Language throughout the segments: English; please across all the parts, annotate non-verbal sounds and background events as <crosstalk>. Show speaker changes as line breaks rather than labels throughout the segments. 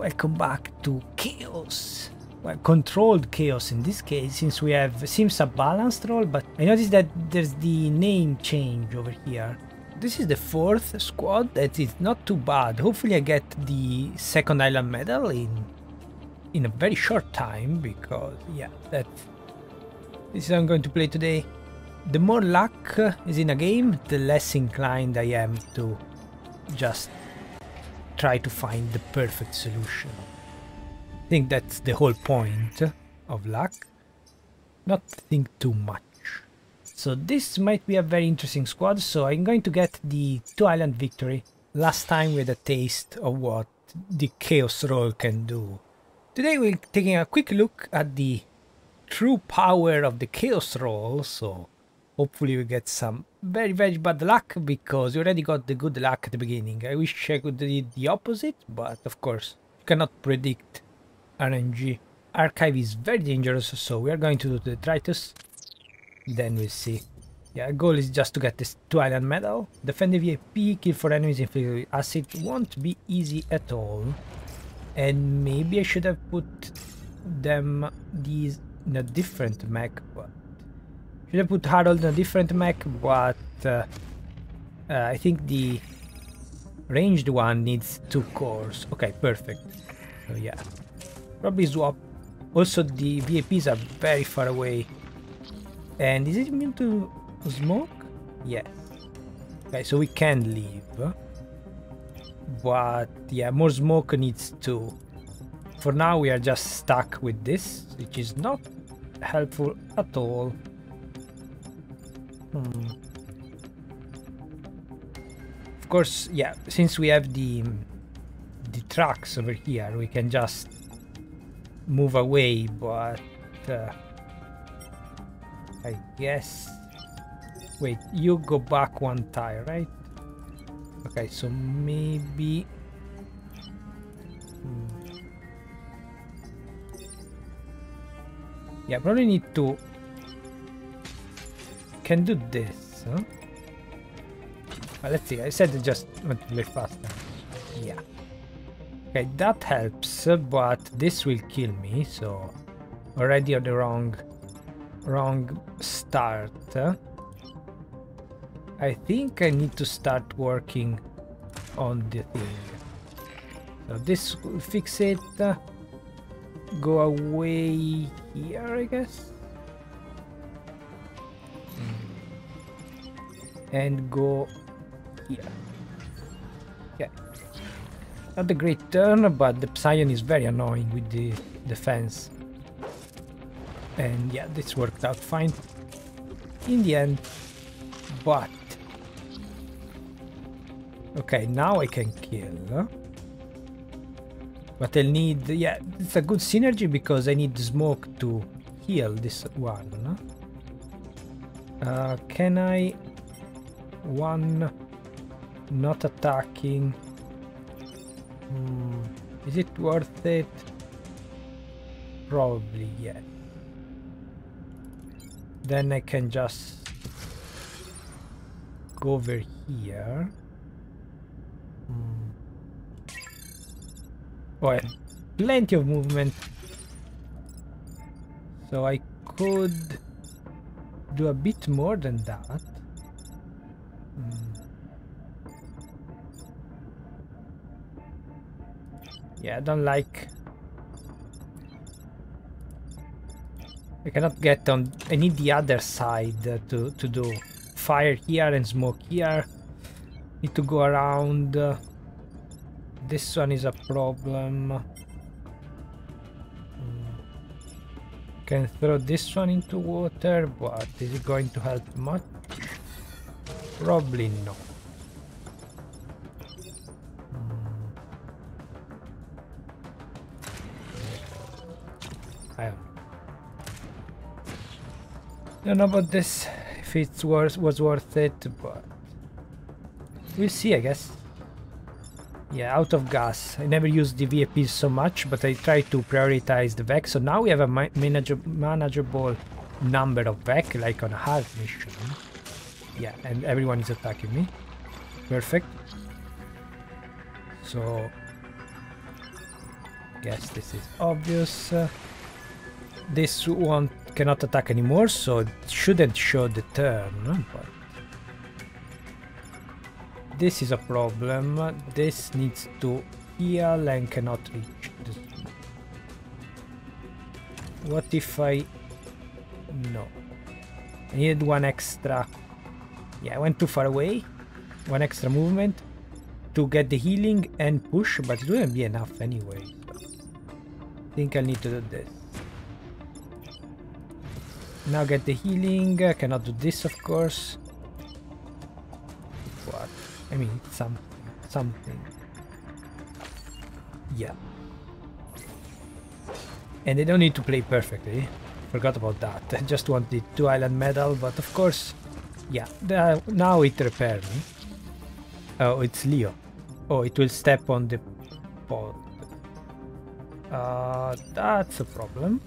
Welcome back to Chaos. Well, controlled chaos in this case, since we have seems a balanced roll, but I noticed that there's the name change over here. This is the fourth squad, that is not too bad. Hopefully I get the second island medal in in a very short time, because yeah, that this is I'm going to play today. The more luck is in a game, the less inclined I am to just try to find the perfect solution. I think that's the whole point of luck. Not think too much. So this might be a very interesting squad, so I'm going to get the two island victory. Last time we had a taste of what the chaos roll can do. Today we're taking a quick look at the true power of the chaos roll, so hopefully we get some very very bad luck because we already got the good luck at the beginning. I wish I could do the opposite, but of course you cannot predict RNG. Archive is very dangerous, so we are going to do Detritus. Then we'll see. Yeah, goal is just to get this two island medal. Defend the VIP, kill for enemies inflicted with acid won't be easy at all. And maybe I should have put them these in a different mech, but should have put Harold in a different mech, but uh, uh, I think the ranged one needs two cores. Okay, perfect. So yeah, probably swap. Also, the VAPs are very far away. And is it immune to smoke? Yes. Okay, so we can leave. But yeah, more smoke needs to. For now, we are just stuck with this, which is not helpful at all. Of course, yeah, since we have the the trucks over here, we can just move away, but uh, I guess... Wait, you go back one tire, right? Okay, so maybe... Hmm. Yeah, probably need to can do this, huh? Well, let's see, I said it just went a bit faster. Yeah. Okay, that helps, but this will kill me, so already on the wrong wrong start. I think I need to start working on the thing. So this will fix it. Go away here, I guess. And go here. Yeah. Not a great turn, but the Psion is very annoying with the defense. And yeah, this worked out fine in the end. But... Okay, now I can kill. But I'll need... Yeah, it's a good synergy because I need smoke to heal this one. Uh, can I one not attacking. Hmm. Is it worth it? Probably, yes. Then I can just go over here. Hmm. Oh, yeah. plenty of movement. So I could do a bit more than that. Yeah, I don't like... I cannot get on... I need the other side to, to do. Fire here and smoke here. Need to go around. This one is a problem. Hmm. Can throw this one into water, but is it going to help much? Probably no. Mm. I don't know about this, if it was, was worth it, but we'll see, I guess. Yeah, out of gas. I never used the VIPs so much, but I try to prioritize the Vek. So now we have a manager manageable number of Vek, like on a hard mission. Yeah, and everyone is attacking me. Perfect. So... guess this is obvious. Uh, this one cannot attack anymore, so it shouldn't show the turn. But this is a problem. This needs to heal and cannot reach. This. What if I... No. I needed one extra... Yeah, I went too far away. One extra movement to get the healing and push, but it wouldn't be enough anyway. I think I need to do this. Now get the healing. I cannot do this, of course. What? I mean, something. Something. Yeah. And they don't need to play perfectly. Forgot about that. I <laughs> just want the two island medal, but of course, yeah. Now it repaired me. Oh, it's Leo. Oh, it will step on the pod. Uh, that's a problem.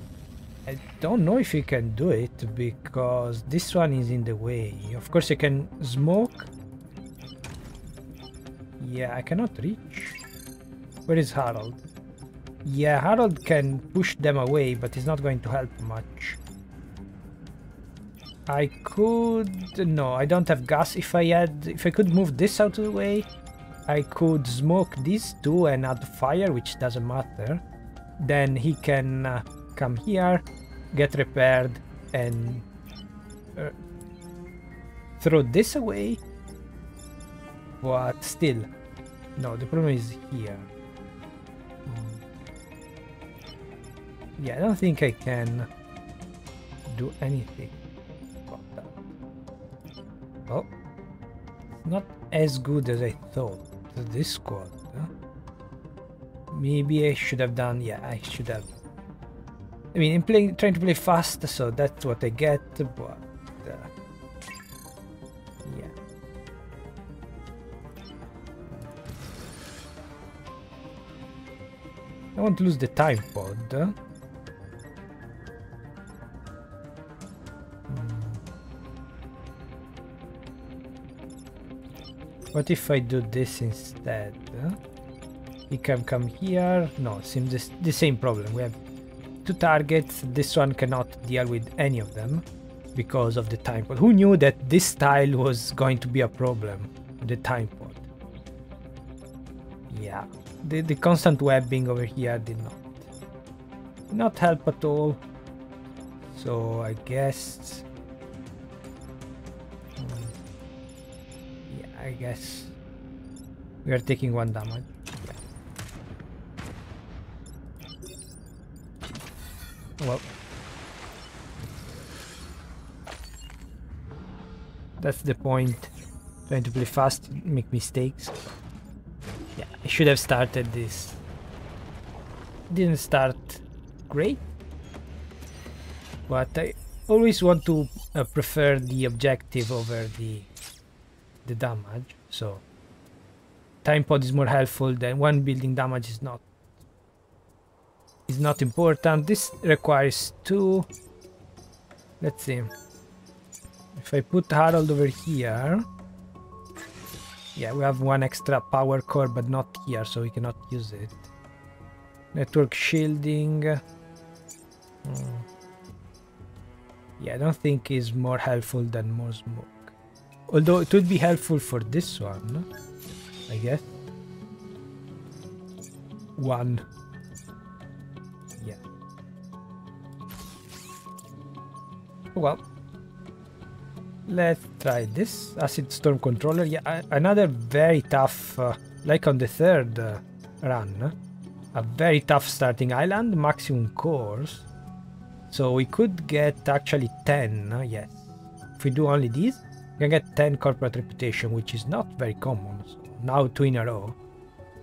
I don't know if you can do it because this one is in the way. Of course you can smoke. Yeah, I cannot reach. Where is Harold? Yeah, Harold can push them away, but he's not going to help much. I could... No, I don't have gas. If I had... If I could move this out of the way, I could smoke these two and add fire, which doesn't matter. Then he can... Uh, come here, get repaired, and uh, throw this away. But still, no, the problem is here. Hmm. Yeah, I don't think I can do anything. Oh, not as good as I thought. This squad. Huh? Maybe I should have done. Yeah, I should have I mean, I'm playing, trying to play fast, so that's what I get, but... Uh, yeah. I won't lose the time pod. What if I do this instead? He can come here. No, seems the same problem. We have two targets, this one cannot deal with any of them because of the time pod. Who knew that this style was going to be a problem, the time pod? Yeah, the, the constant webbing over here did not, not help at all. So I guess... I guess we are taking one damage. Well. That's the point. Trying to play fast, make mistakes. Yeah, I should have started this. Didn't start great. But I always want to uh, prefer the objective over the the damage. So time pod is more helpful than one building damage is not is not important. This requires two. Let's see. If I put Harold over here, yeah, we have one extra power core, but not here, so we cannot use it. Network shielding. Hmm. Yeah, I don't think is more helpful than more. Although it would be helpful for this one, I guess. One. Yeah. Well, let's try this acid storm controller. Yeah, another very tough, uh, like on the third uh, run, a very tough starting island, maximum cores. So we could get actually 10, uh, yes. If we do only these, we can get 10 corporate reputation, which is not very common. So now two in a row.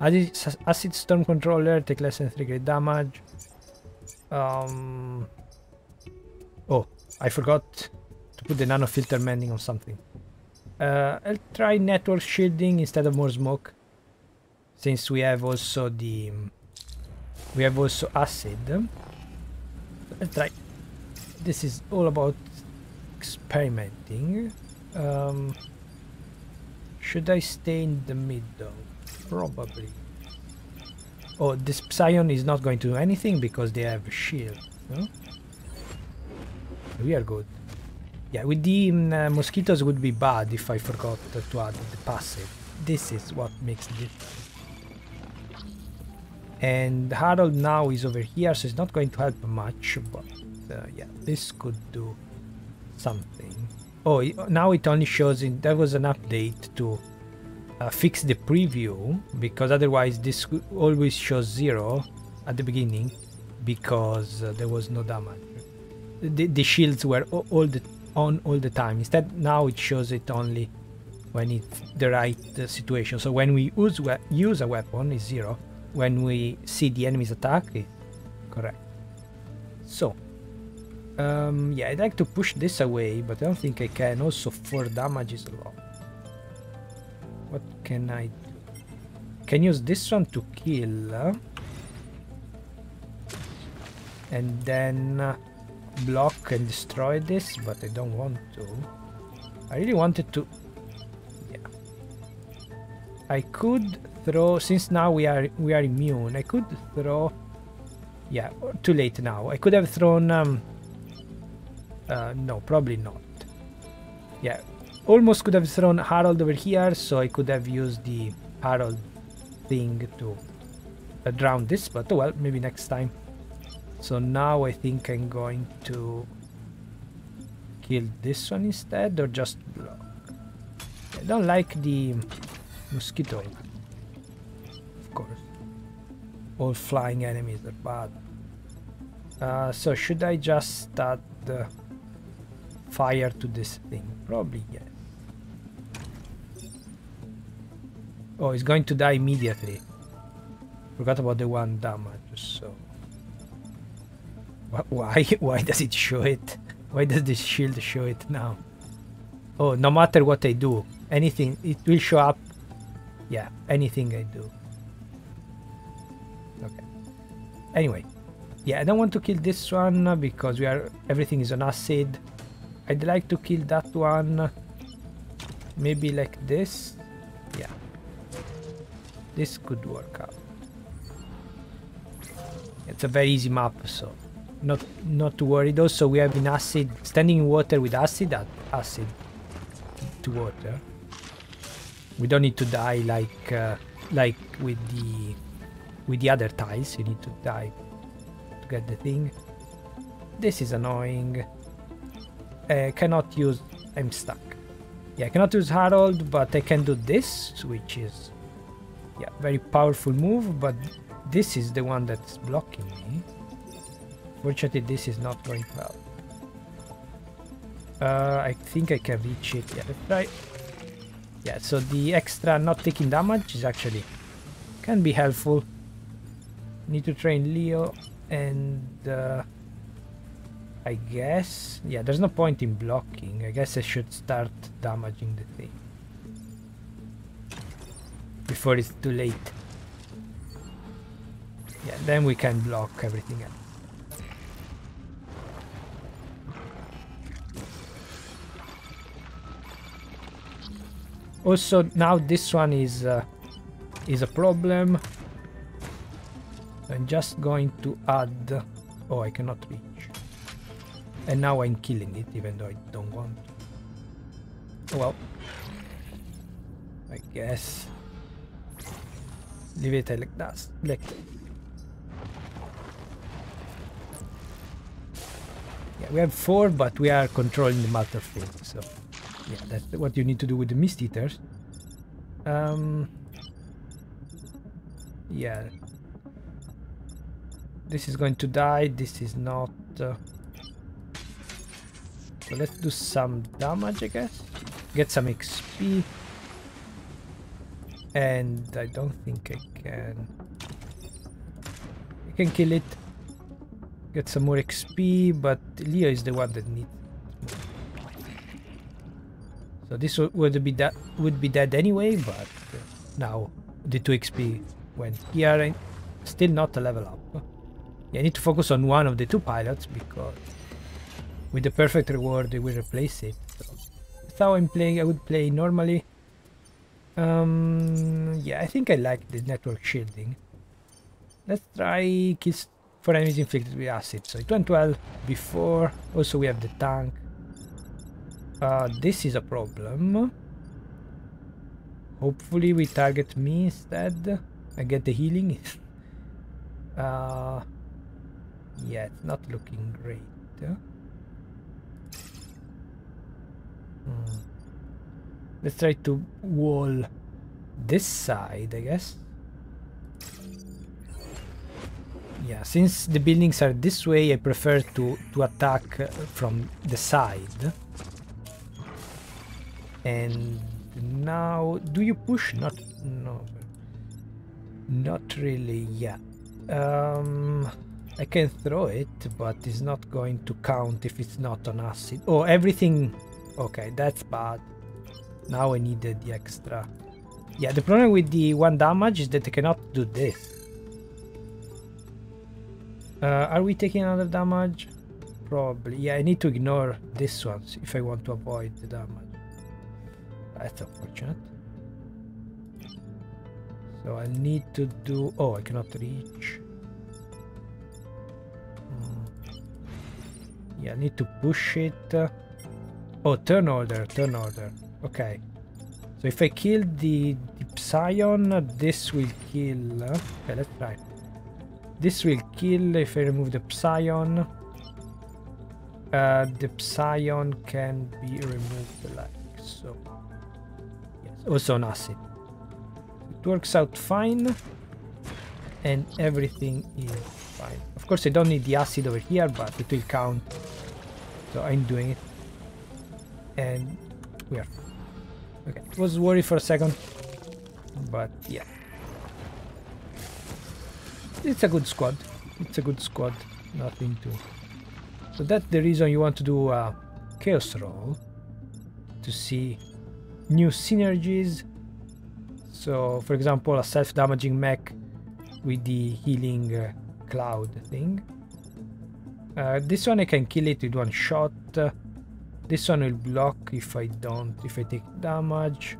Acid storm controller, take less than 3 crit damage. Um, oh, I forgot to put the nano filter mending on something. Uh, I'll try network shielding instead of more smoke. Since we have also the... We have also acid. I'll try. This is all about experimenting. Um, should I stay in the middle? Probably. Oh, this Psion is not going to do anything because they have a shield. No? We are good. Yeah, with the um, uh, mosquitoes would be bad if I forgot to add the passive. This is what makes the difference. And Harold now is over here, so it's not going to help much, but uh, yeah, this could do something. Oh, now it only shows in there was an update to uh, fix the preview because otherwise this always shows zero at the beginning because uh, there was no damage. The, the shields were all the on all the time. Instead, now it shows it only when it's the right uh, situation. So when we use use a weapon, it's zero. When we see the enemy's attack, it's correct. So, um, yeah, I'd like to push this away, but I don't think I can. Also, 4 damage is a lot. What can I do? Can use this one to kill. And then uh, block and destroy this, but I don't want to. I really wanted to... Yeah. I could throw... Since now we are we are immune, I could throw... Yeah, too late now. I could have thrown... Um, uh, no, probably not. Yeah, almost could have thrown Harold over here, so I could have used the Harold thing to uh, drown this, but oh well, maybe next time. So now I think I'm going to kill this one instead, or just block. I don't like the mosquito, of course. All flying enemies are bad. Uh, so should I just start the fire to this thing? Probably yes. Oh, it's going to die immediately. Forgot about the one damage, so... Why? <laughs> Why does it show it? Why does this shield show it now? Oh, no matter what I do, anything, it will show up. Yeah, anything I do. Okay. Anyway, yeah, I don't want to kill this one because we are everything is on acid. I'd like to kill that one. Maybe like this. Yeah. This could work out. It's a very easy map, so not not to worry. Also, we have in acid, standing in water with acid, acid to water. We don't need to die like uh, like with the with the other tiles. You need to die to get the thing. This is annoying. Uh, cannot use. I'm stuck. Yeah, I cannot use Harold, but I can do this, which is yeah, very powerful move. But this is the one that's blocking me. Fortunately, this is not going well. Uh, I think I can reach it. Yeah, let's. Yeah, so the extra not taking damage is actually can be helpful. Need to train Leo and uh, I guess. Yeah there's no point in blocking. I guess I should start damaging the thing. Before it's too late. Yeah then we can block everything else. Also, now this one is uh, is a problem. I'm just going to add... Oh, I cannot reach. And now I'm killing it, even though I don't want to. Well, I guess. Leave it like that. Like Yeah, we have four, but we are controlling the matter field, so yeah, that's what you need to do with the mist eaters. Um, yeah. This is going to die, this is not... Uh, so let's do some damage, I guess. Get some XP. And I don't think I can... I can kill it. Get some more XP, but Leo is the one that needs so this would be that would be dead anyway, but now the 2 XP went here. Still not a level up. Yeah, I need to focus on one of the two pilots because with the perfect reward they will replace it. So that's how I'm playing. I would play normally. Um, yeah, I think I like the network shielding. Let's try kills for enemies inflicted with acid. So it went well before. Also we have the tank. Uh, this is a problem. Hopefully we target me instead. I get the healing. <laughs> uh, yeah, it's not looking great. Hmm. Let's try to wall this side, I guess. Yeah, since the buildings are this way, I prefer to, to attack from the side. And now, do you push? Not, no, not really yet. Um, I can throw it, but it's not going to count if it's not on acid. Oh, everything... Okay, that's bad. Now I needed the extra. Yeah, the problem with the one damage is that I cannot do this. Uh, are we taking another damage? Probably. Yeah, I need to ignore this one if I want to avoid the damage. That's unfortunate. So I need to do... Oh, I cannot reach. Hmm. Yeah, I need to push it. Oh, turn order, turn order. Okay. So if I kill the, the Psion, this will kill... Okay, let's try. This will kill if I remove the Psion. Uh, the Psion can be removed like so. Yes, also an acid. It works out fine. And everything is fine. Of course I don't need the acid over here, but it will count. So I'm doing it. And we are Okay, was worried for a second. But yeah. It's a good squad. It's a good squad. Nothing to... So that's the reason you want to do a chaos roll. To see new synergies. So, for example, a self-damaging mech with the healing uh, cloud thing. Uh, this one I can kill it with one shot. Uh, this one will block if I don't, if I take damage.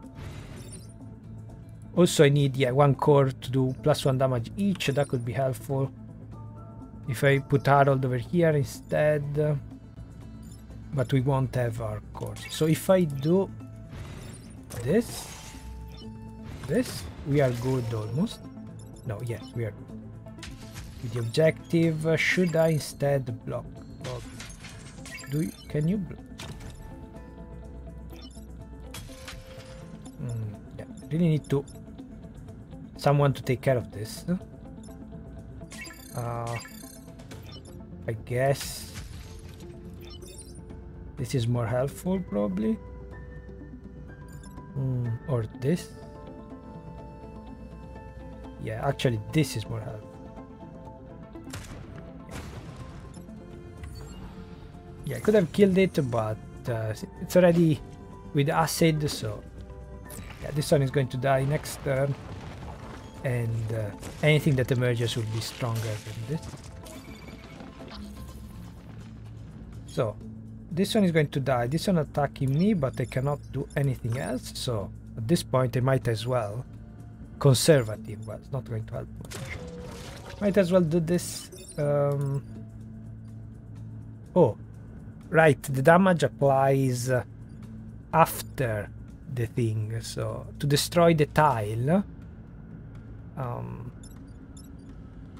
Also, I need yeah one core to do plus one damage each. That could be helpful. If I put Harold over here instead. But we won't have our cores. So if I do this, this, we are good almost. No, yes, we are. With the objective, uh, should I instead block? block? Do you, can you block? Mm, yeah, really need to someone to take care of this. Uh, I guess this is more helpful probably. Mm, or this. Yeah, actually this is more helpful. Yeah, I could have killed it, but uh, it's already with acid, so yeah, this one is going to die next turn. And uh, anything that emerges will be stronger than this. So, this one is going to die. This one attacking me, but I cannot do anything else. So, at this point, I might as well. Conservative, but it's not going to help much. Might as well do this. Um, oh, right. The damage applies after the thing. So to destroy the tile, um,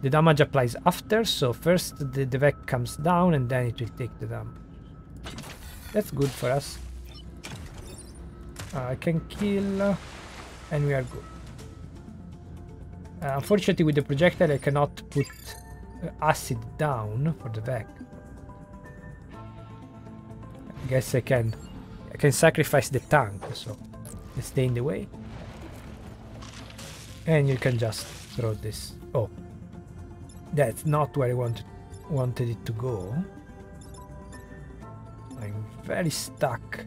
the damage applies after. So first the, the Vek comes down and then it will take the damage. That's good for us. Uh, I can kill uh, and we are good. Uh, unfortunately with the projectile I cannot put uh, acid down for the Vek. I guess I can can sacrifice the tank, so stay in the way. And you can just throw this. Oh, that's not where I wanted wanted it to go. I'm very stuck.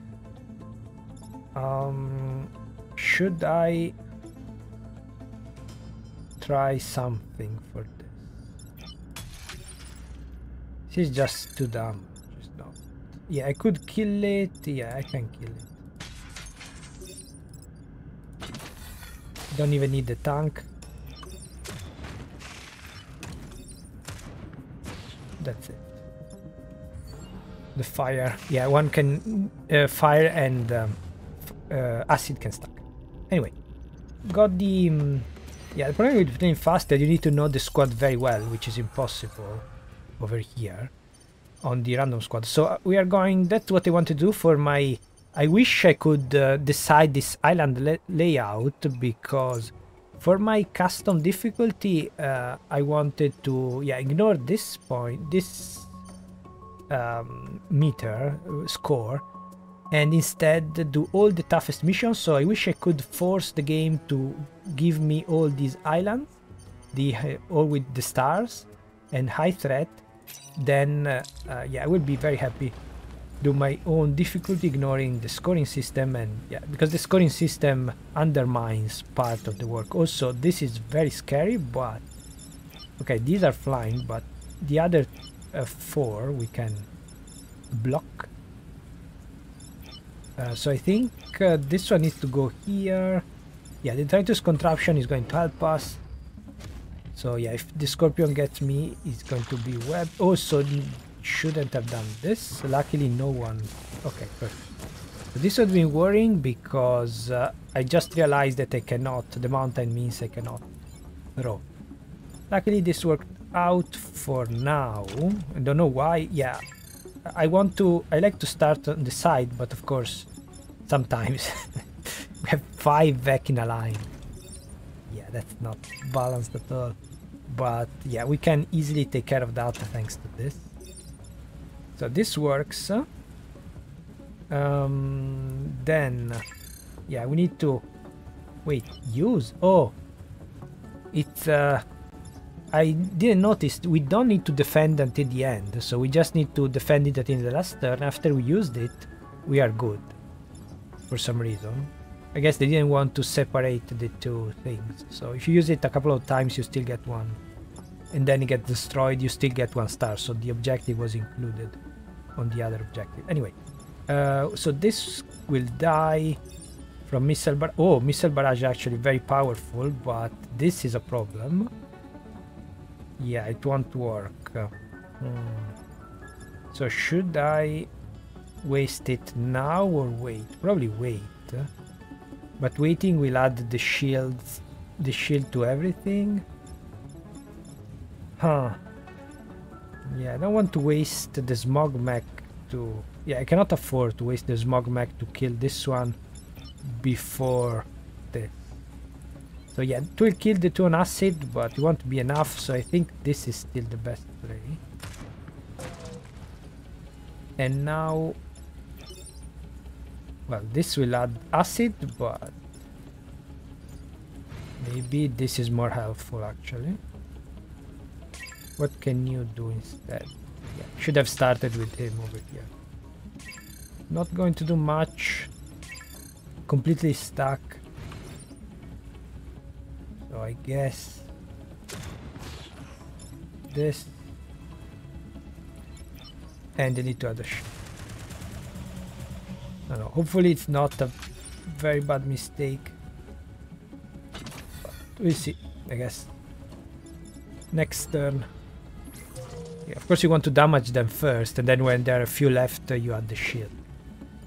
Um, should I try something for this? This is just too dumb. Yeah, I could kill it. Yeah, I can kill it. Don't even need the tank. that's it. The fire, yeah, one can uh, fire and um, uh, acid can stack. Anyway, got the um, yeah. The problem with playing fast that you need to know the squad very well, which is impossible over here on the random squad. So uh, we are going. That's what I want to do for my. I wish I could uh, decide this island layout because for my custom difficulty, uh, I wanted to yeah ignore this point, this um, meter uh, score and instead do all the toughest missions so I wish I could force the game to give me all these islands the uh, all with the stars and high threat then uh, uh, yeah I would be very happy. Do my own difficulty ignoring the scoring system and yeah because the scoring system undermines part of the work. Also this is very scary but okay these are flying but the other uh, four we can block. Uh, so I think uh, this one needs to go here. Yeah the Detritus contraption is going to help us so yeah if the Scorpion gets me it's going to be web oh, shouldn't have done this luckily no one okay perfect so this would be worrying because uh, I just realized that I cannot the mountain means I cannot row luckily this worked out for now. I don't know why. Yeah, I want to. I like to start on the side, but of course, sometimes <laughs> we have five back in a line. That's not balanced at all. But yeah, we can easily take care of that thanks to this. So this works. Um, then, yeah, we need to wait. Use. Oh, it's uh, I didn't notice we don't need to defend until the end, so we just need to defend it until the last turn. After we used it, we are good. For some reason. I guess they didn't want to separate the two things. So if you use it a couple of times, you still get one. And then it gets destroyed, you still get one star. So the objective was included on the other objective. Anyway, uh, so this will die from missile bar. Oh, missile barrage actually very powerful, but this is a problem. Yeah, it won't work. Hmm. So should I waste it now or wait? Probably wait. But waiting will add the shields, the shield to everything. Huh. Yeah, I don't want to waste the smog mech to... Yeah, I cannot afford to waste the smog mech to kill this one before this. So yeah, it will kill the two on acid, but it won't be enough, so I think this is still the best play. And now... Well, this will add acid, but... Maybe this is more helpful, actually. What can you do instead? Yeah, should have started with him over here. Not going to do much. Completely stuck. So I guess this and delete to other I don't know, hopefully it's not a very bad mistake. We'll see, I guess. Next turn. Yeah, of course you want to damage them first, and then when there are a few left, uh, you add the shield.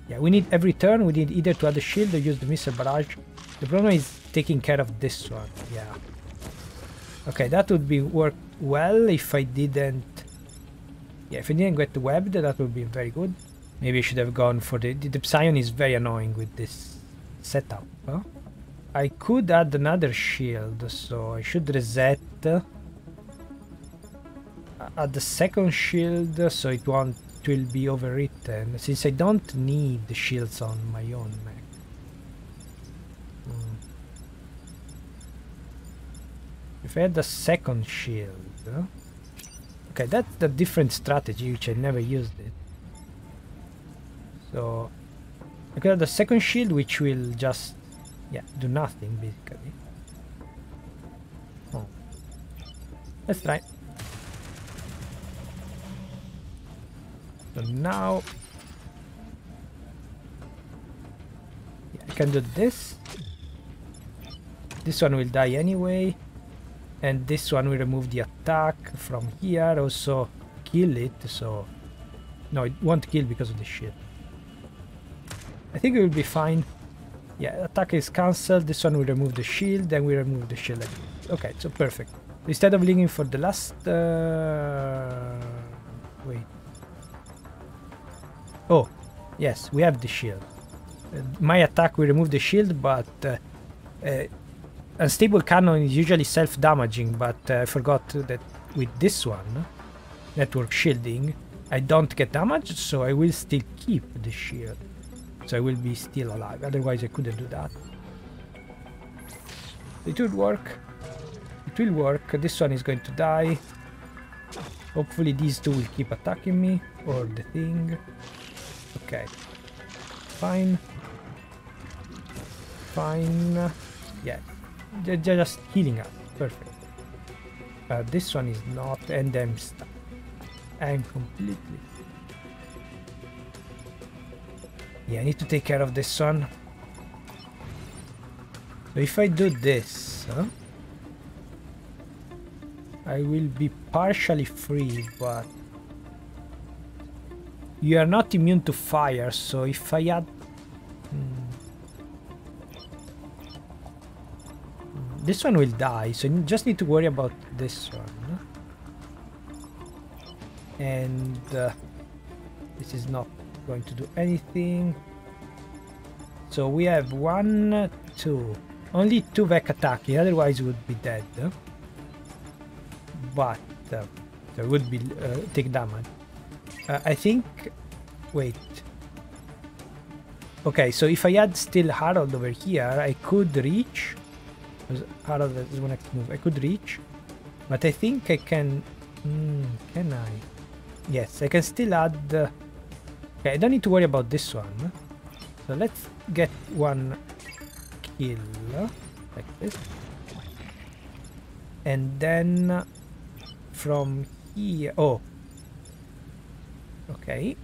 Yeah, we need every turn, we need either to add the shield or use the missile barrage. The problem is taking care of this one. Yeah. Okay, that would be work well if I didn't... Yeah, if I didn't get webbed, that would be very good. Maybe I should have gone for the... The, Psion is very annoying with this setup. Huh? I could add another shield, so I should reset... Uh, add the second shield, so it won't it will be overwritten, since I don't need the shields on my own mech. If I had the second shield... Okay, that's the different strategy, which I never used it. So... I could have the second shield, which will just... Yeah, do nothing, basically. Oh. Let's try. So now... Yeah, I can do this. This one will die anyway and this one we remove the attack from here also kill it, so... No, it won't kill because of the shield. I think it will be fine. Yeah, attack is cancelled. This one will remove the shield, then we remove the shield. Okay, so perfect. Instead of looking for the last... Uh... Wait. Oh, yes, we have the shield. Uh, my attack will remove the shield, but... Uh, uh, unstable cannon is usually self-damaging, but uh, I forgot that with this one, network shielding, I don't get damaged, so I will still keep the shield. So I will be still alive, otherwise I couldn't do that. It will work. It will work. This one is going to die. Hopefully these two will keep attacking me, or the thing. Okay. Fine. Fine. Yeah. They're just healing up. Perfect. Uh, this one is not, and I'm stuck. I'm completely... Yeah, I need to take care of this one. So if I do this, huh, I will be partially free, but you are not immune to fire, so if I add... Hmm, this one will die, so you just need to worry about this one. And uh, this is not going to do anything. So we have one, two. Only two Vek attacking, otherwise would be dead. But uh, there would be uh, take damage. Uh, I think... Wait. Okay, so if I had still Harold over here, I could reach Harold is my next move. I could reach, but I think I can. Mm, can I? Yes, I can still add. Okay, I don't need to worry about this one. So let's get one kill like this, and then from here. Oh, okay,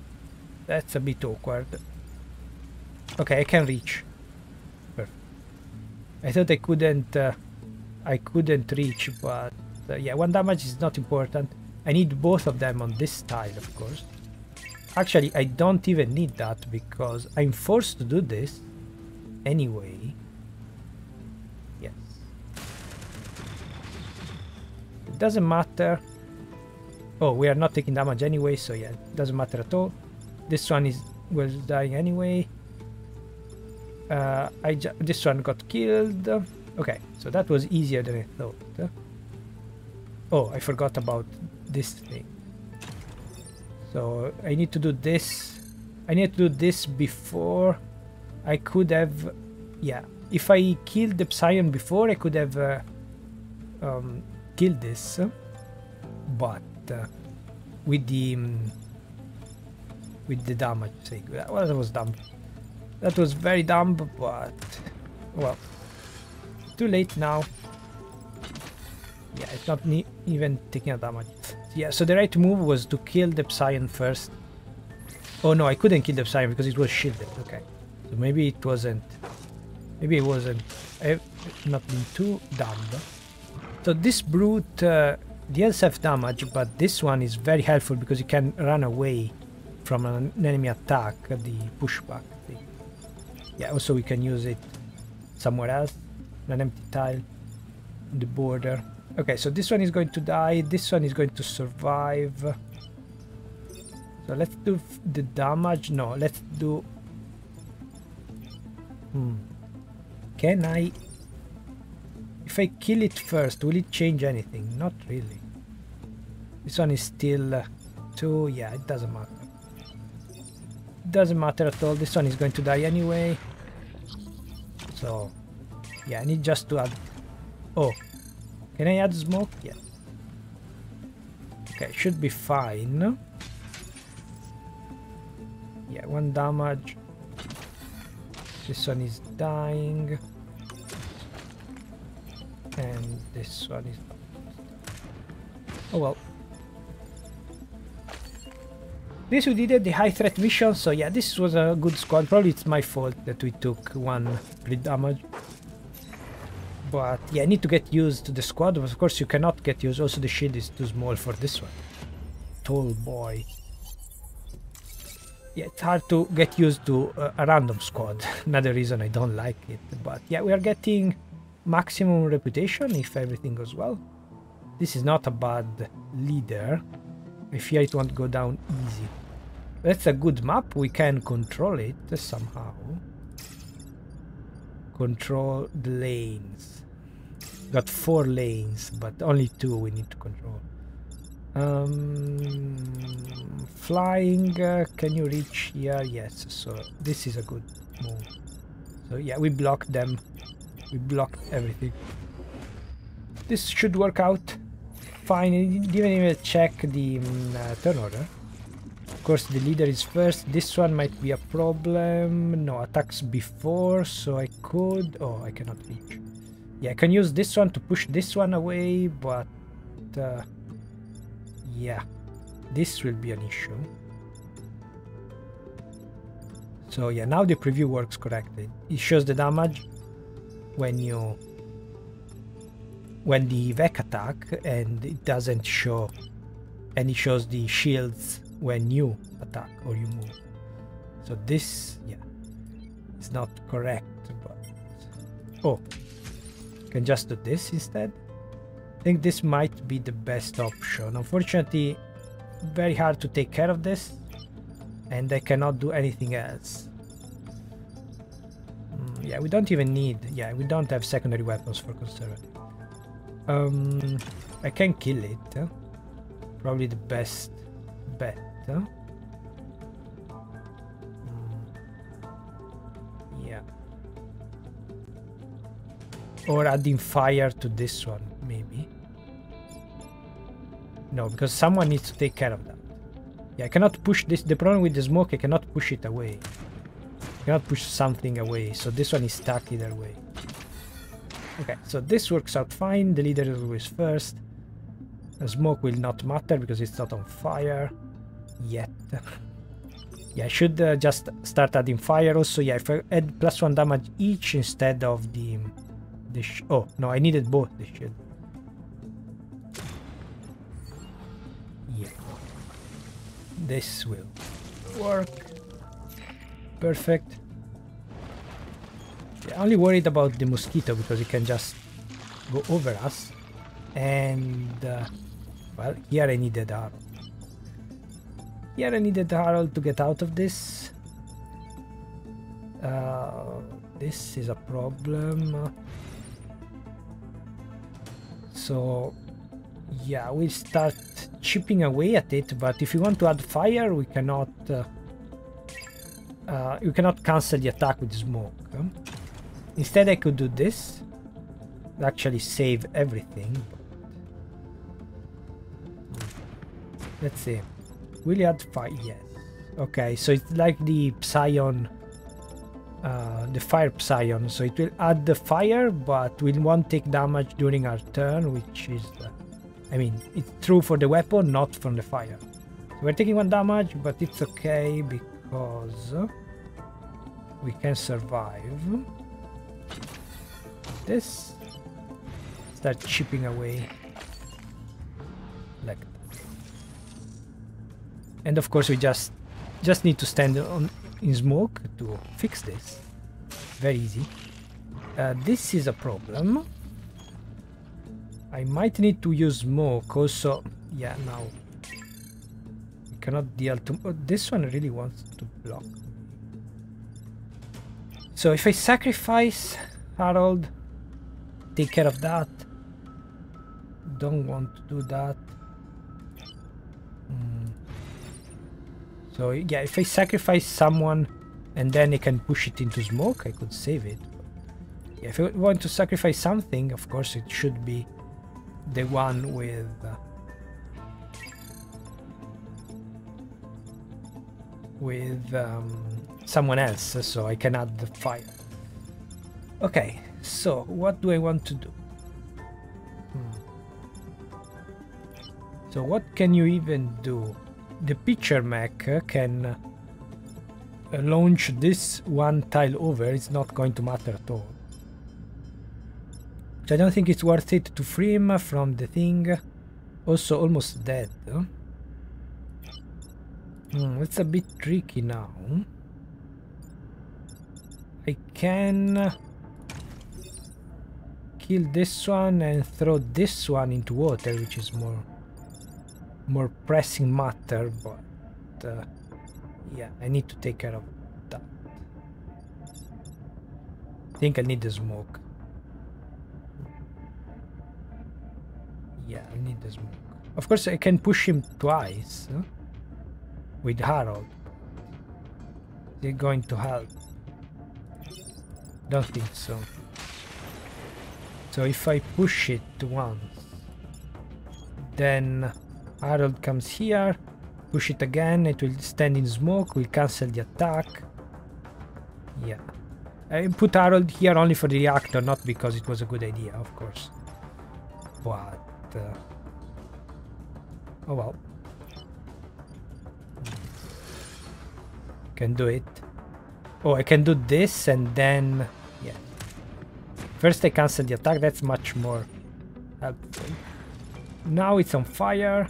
that's a bit awkward. Okay, I can reach. I thought I couldn't uh, I couldn't reach but uh, yeah one damage is not important I need both of them on this tile of course actually I don't even need that because I'm forced to do this anyway yes it doesn't matter oh we are not taking damage anyway so yeah it doesn't matter at all this one is was dying anyway uh, I this one got killed. Okay, so that was easier than I thought. Oh, I forgot about this thing. So I need to do this. I need to do this before I could have... Yeah, if I killed the Psion before, I could have uh, um, killed this. But uh, with the... Um, with the damage sake. Well, that was dumb. That was very dumb, but... Well, too late now. Yeah, it's not even taking a damage. Yeah, so the right move was to kill the Psion first. Oh no, I couldn't kill the Psion because it was shielded. Okay. So maybe it wasn't... Maybe it wasn't... I've not been too dumb. So this brute uh, deals self damage, but this one is very helpful because you can run away from an enemy attack, the pushback yeah also we can use it somewhere else an empty tile on the border okay so this one is going to die. This one is going to survive. So let's do the damage. No let's do hmm. Can I if I kill it first will it change anything? Not really. This one is still uh, two. Yeah it doesn't matter. Doesn't matter at all. This one is going to die anyway. So, yeah, I need just to add... Oh, can I add smoke? Yeah. Okay, should be fine. Yeah, one damage. This one is dying. And this one is... Oh well. This we did the high threat mission, so yeah, this was a good squad. Probably it's my fault that we took one crit damage. But yeah, I need to get used to the squad. Of course, you cannot get used. Also, the shield is too small for this one. tall boy. Yeah, it's hard to get used to uh, a random squad. <laughs> Another reason I don't like it. But yeah, we are getting maximum reputation if everything goes well. This is not a bad leader. I fear it won't go down easy. That's a good map. We can control it somehow. Control the lanes. Got four lanes, but only two we need to control. Um, flying, uh, can you reach here? Yes, so this is a good move. So yeah, we blocked them. We blocked everything. This should work out fine. didn't even check the um, uh, turn order. Of course, the leader is first. This one might be a problem. No, attacks before, so I could... Oh, I cannot reach. Yeah, I can use this one to push this one away, but... Uh, yeah, this will be an issue. So yeah, now the preview works correctly. It shows the damage when you when the Vek attack and it doesn't show and it shows the shields when you attack or you move. So this yeah is not correct but oh can just do this instead. I think this might be the best option. Unfortunately, very hard to take care of this, and I cannot do anything else. Mm, yeah, we don't even need... Yeah, we don't have secondary weapons for conservative. Um, I can kill it. Probably the best bet. Mm. Yeah. Or adding fire to this one, maybe. No, because someone needs to take care of that. Yeah, I cannot push this. The problem with the smoke, I cannot push it away. I cannot push something away, so this one is stuck either way. Okay, so this works out fine. The leader is always first. The smoke will not matter because it's not on fire yet. <laughs> yeah, I should uh, just start adding fire also. Yeah, if I add plus one damage each instead of the... the oh, no, I needed both the shield. Yeah this will work. Perfect. Yeah, only worried about the mosquito because it can just go over us. And, uh, well, here I needed Harold. Here I needed Harold to get out of this. Uh, this is a problem. So, yeah, we start chipping away at it, but if you want to add fire, we cannot... Uh, uh, you cannot cancel the attack with smoke. Instead, I could do this. Actually save everything. Let's see. Will you add fire? Yes. Okay, so it's like the Psion... Uh, the fire Psion, so it will add the fire, but we won't take damage during our turn, which is uh, I mean, it's true for the weapon, not from the fire. we're taking one damage, but it's okay because we can survive. This start chipping away like that. And of course we just just need to stand on in smoke to fix this. Very easy. Uh, this is a problem I might need to use smoke also. Yeah, now. I cannot deal to... Oh, this one really wants to block. So if I sacrifice Harold, take care of that. Don't want to do that. So yeah, if I sacrifice someone and then I can push it into smoke, I could save it. Yeah, if I want to sacrifice something, of course it should be the one with uh, with um, someone else so I can add the fire. Okay, so what do I want to do? Hmm. So what can you even do? The picture mech can uh, launch this one tile over, it's not going to matter at all. I don't think it's worth it to free him from the thing. Also almost dead. Hmm, it's a bit tricky now. I can kill this one and throw this one into water, which is more more pressing matter, but uh, yeah, I need to take care of that. I think I need the smoke. Yeah, I need the smoke. Of course, I can push him twice huh? with Harold. They're going to help. Don't think so. So if I push it once, then Harold comes here, push it again, it will stand in smoke, will cancel the attack. Yeah. I put Harold here only for the reactor, not because it was a good idea, of course. But... Uh, oh well. Can do it. Oh, I can do this and then... Yeah. First I cancel the attack, that's much more helpful. Now it's on fire.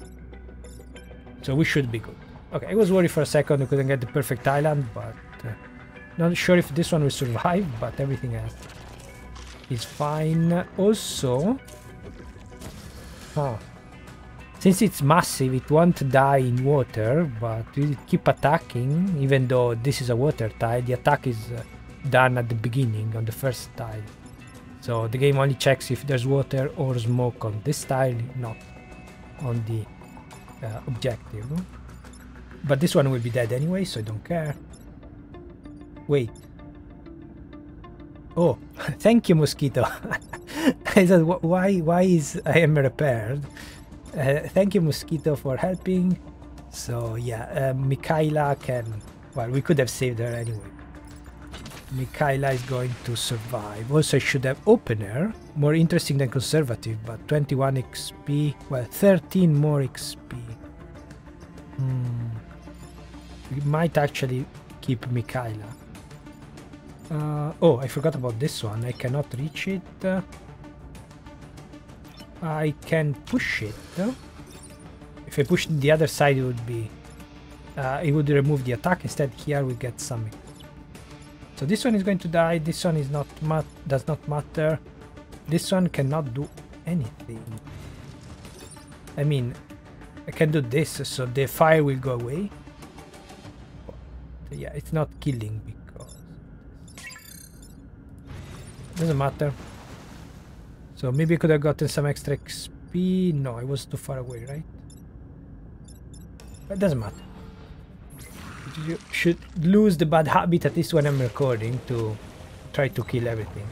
So we should be good. Okay, I was worried for a second we couldn't get the perfect island, but... Uh, not sure if this one will survive, but everything else is fine. Also... Huh. Since it's massive, it won't die in water, but we keep attacking, even though this is a water tile, the attack is uh, done at the beginning, on the first tile. So the game only checks if there's water or smoke on this tile, not on the uh, objective. But this one will be dead anyway, so I don't care. Wait. Oh, <laughs> thank you, mosquito. <laughs> I said, why, why is I am repaired? Uh, thank you, mosquito, for helping. So yeah, uh, Mikhaila can. Well, we could have saved her anyway. Mikhaila is going to survive. Also, I should have opener. More interesting than conservative, but 21 XP. Well, 13 more XP. Hmm. We might actually keep Mikhaila. Uh, oh, I forgot about this one. I cannot reach it. I can push it. If I push the other side, it would be... Uh, it would remove the attack. Instead, here we get some so this one is going to die, this one is not does not matter. This one cannot do anything. I mean, I can do this, so the fire will go away. But yeah, it's not killing because... Doesn't matter. So maybe I could have gotten some extra XP. No, I was too far away, right? But it doesn't matter you should lose the bad habit at least when I'm recording to try to kill everything.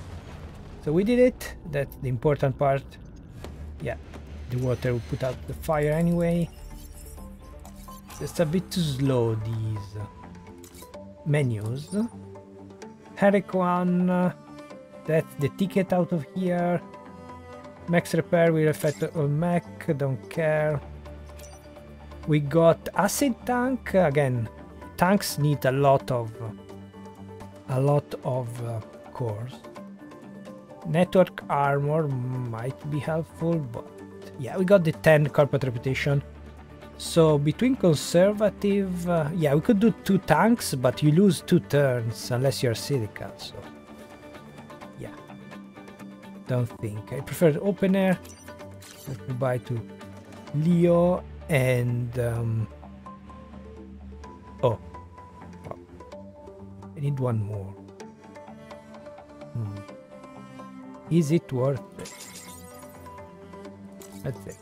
So we did it. That's the important part. Yeah, the water will put out the fire anyway. It's a bit too slow, these menus. Herrick one, that's the ticket out of here. Max repair will affect all mech, don't care. We got acid tank, again, tanks need a lot of a lot of uh, cores. Network armor might be helpful, but yeah, we got the 10 corporate reputation. So between conservative, uh, yeah, we could do two tanks, but you lose two turns unless you're Silica, so yeah, don't think. I prefer. Let me buy to Leo and um, I need one more. Hmm. Is it worth it? That's it.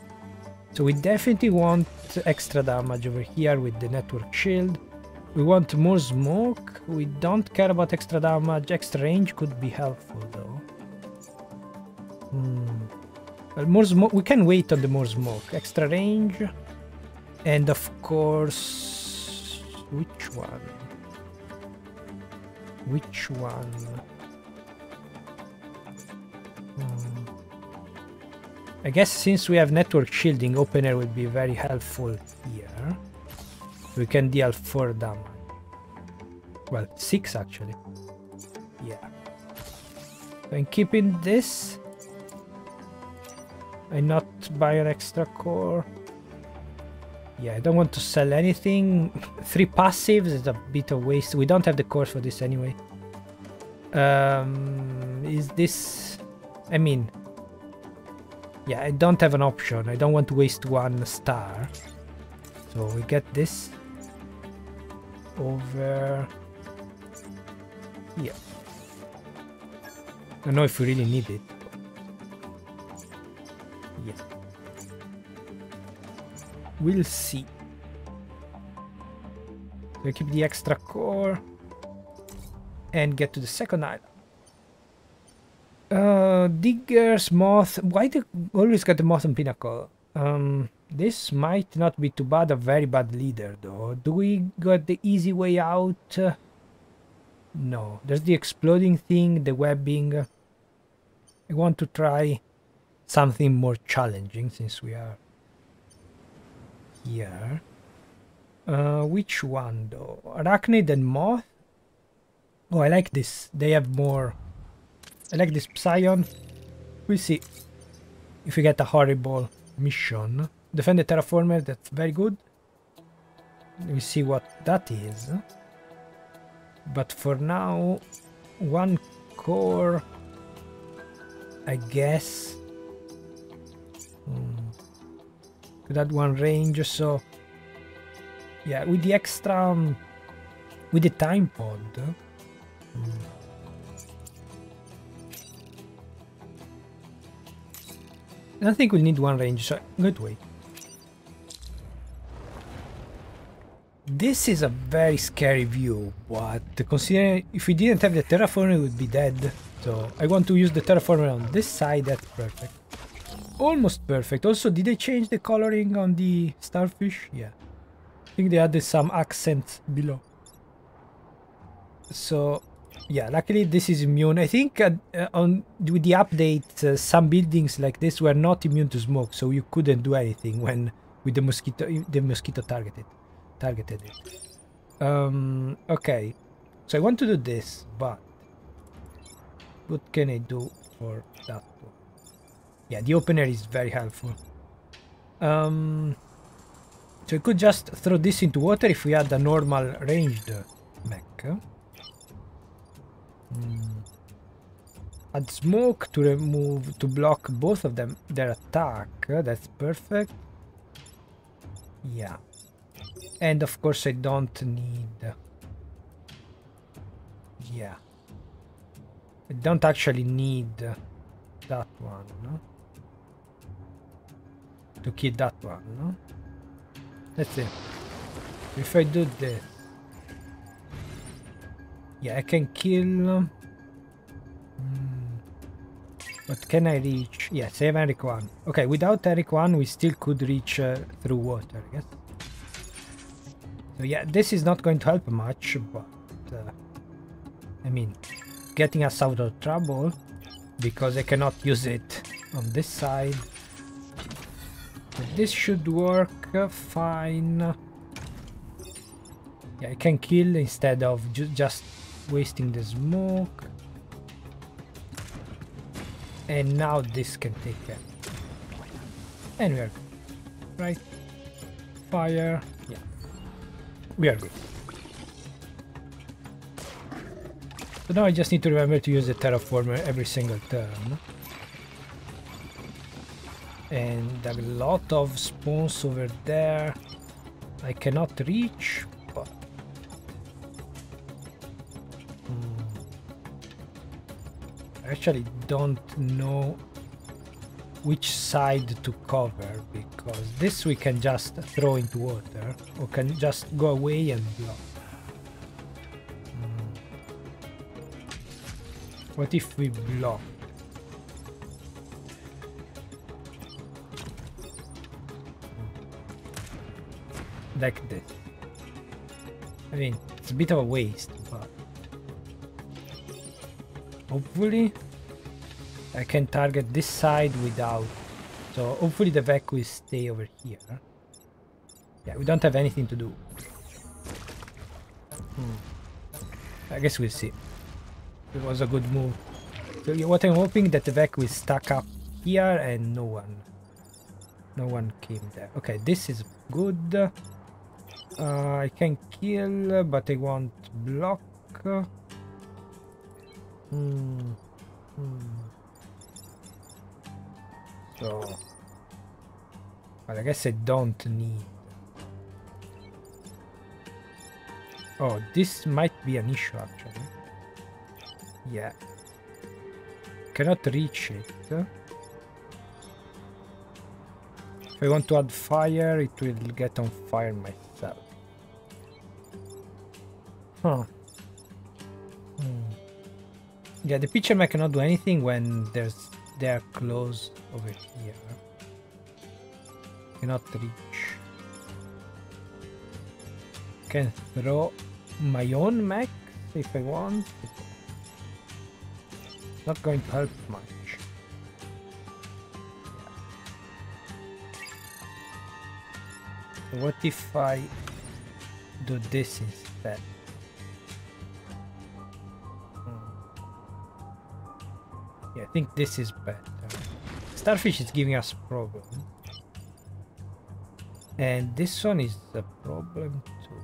So we definitely want extra damage over here with the network shield. We want more smoke. We don't care about extra damage. Extra range could be helpful though. Hmm. Well, more smoke. We can wait on the more smoke. Extra range. And of course... Which one? Which one? Hmm. I guess since we have network shielding, opener would be very helpful here. We can deal 4 damage. Well, 6 actually. Yeah. I'm keeping this. I not buy an extra core. Yeah, I don't want to sell anything. <laughs> Three passives is a bit of waste. We don't have the core for this anyway. Um, is this... I mean... Yeah, I don't have an option. I don't want to waste one star. So we get this over here. I don't know if we really need it. Yeah. We'll see. We keep the extra core and get to the second island. Uh, diggers, moth. Why do always get the moth and pinnacle? Um, this might not be too bad. A very bad leader, though. Do we got the easy way out? Uh, no. There's the exploding thing, the webbing. I want to try something more challenging since we are here. Uh, which one though? Arachnid and Moth? Oh, I like this. They have more... I like this Psion. We'll see if we get a horrible mission. Defend the terraformer, that's very good. We see what that is. But for now, one core, I guess. Hmm. Could add one range, so yeah, with the extra, um, with the time pod. Hmm. I think we need one range, so good way This is a very scary view, but considering if we didn't have the terraformer, we would be dead. So I want to use the terraformer on this side, that's perfect. Almost perfect. Also, did they change the coloring on the starfish? Yeah. I think they added some accents below. So, yeah, luckily this is immune. I think uh, uh, on with the update, uh, some buildings like this were not immune to smoke, so you couldn't do anything when with the mosquito the mosquito targeted targeted it. Um, okay, so I want to do this, but what can I do for? Yeah, the opener is very helpful. Um, so we could just throw this into water if we had a normal ranged mech. Mm. Add smoke to remove to block both of them their attack. That's perfect. Yeah. And of course I don't need... Yeah. I don't actually need that one, no? To kill that one, no? Let's see. If I do this... Yeah, I can kill... Hmm. But can I reach? Yeah, save Eric 1. Okay, without Eric 1 we still could reach uh, through water, I guess. So yeah, this is not going to help much, but uh, I mean, getting us out of trouble because I cannot use it on this side. This should work uh, fine. Yeah, I can kill instead of ju just wasting the smoke. And now this can take care. And we are good. Right? Fire. Yeah. We are good. So now I just need to remember to use the terraformer every single turn. And a lot of spawns over there. I cannot reach, but... Hmm. I actually don't know which side to cover because this we can just throw into water or can just go away and block. Hmm. What if we block? Like this. I mean, it's a bit of a waste, but hopefully I can target this side without. So hopefully the Vek will stay over here. Yeah, we don't have anything to do. Hmm. I guess we'll see. It was a good move. So what I'm hoping that the Vek will stack up here and no one no one came there. Okay, this is good. Uh, I can kill, but I want block. Hmm. Hmm. So, I guess I don't need. Oh, this might be an issue actually. Yeah. Cannot reach it. If I want to add fire, it will get on fire myself. Huh. Hmm. Yeah, the pitcher mech cannot do anything when there's they're close over here. Cannot reach. Can throw my own mech if I want. Not going to help much. What if I do this instead? Think this is better. Starfish is giving us problem. And this one is a problem too.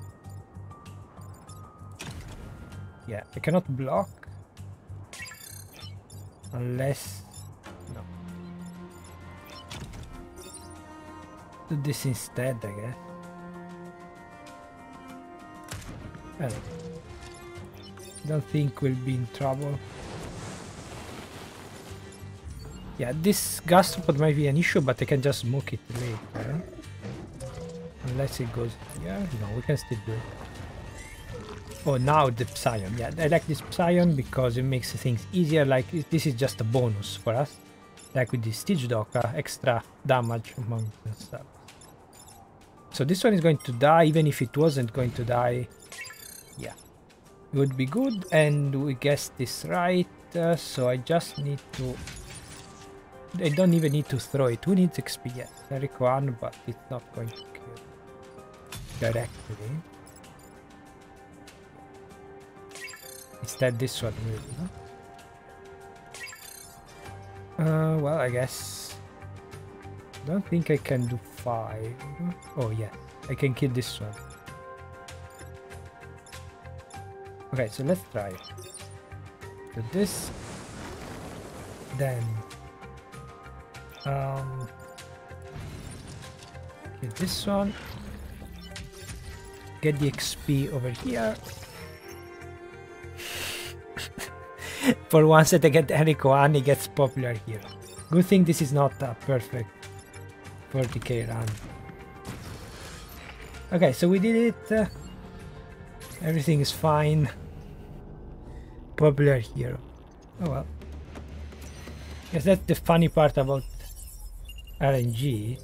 Yeah, I cannot block. Unless... No. Do this instead, I guess. I don't, don't think we'll be in trouble. Yeah, this gastropod might be an issue, but I can just smoke it later. Unless it goes here. No, we can still do it. Oh, now the Psion. Yeah, I like this Psion because it makes things easier. Like, this is just a bonus for us. Like with the Steel Judoka, extra damage among stuff. So this one is going to die, even if it wasn't going to die. Yeah. It would be good, and we guessed this right. Uh, so I just need to I don't even need to throw it. Who needs XP? Yes, Eric one, but it's not going to kill directly. Instead, this one will. Uh, well, I guess. Don't think I can do five. Oh yeah, I can kill this one. Okay, so let's try. Do this, then um, get this one. Get the XP over here. <laughs> For once that I get Enrico and he gets popular here. Good thing this is not a perfect 40k run. Okay, so we did it. Uh, everything is fine. Popular hero. Oh well. Guess that's the funny part about RNG.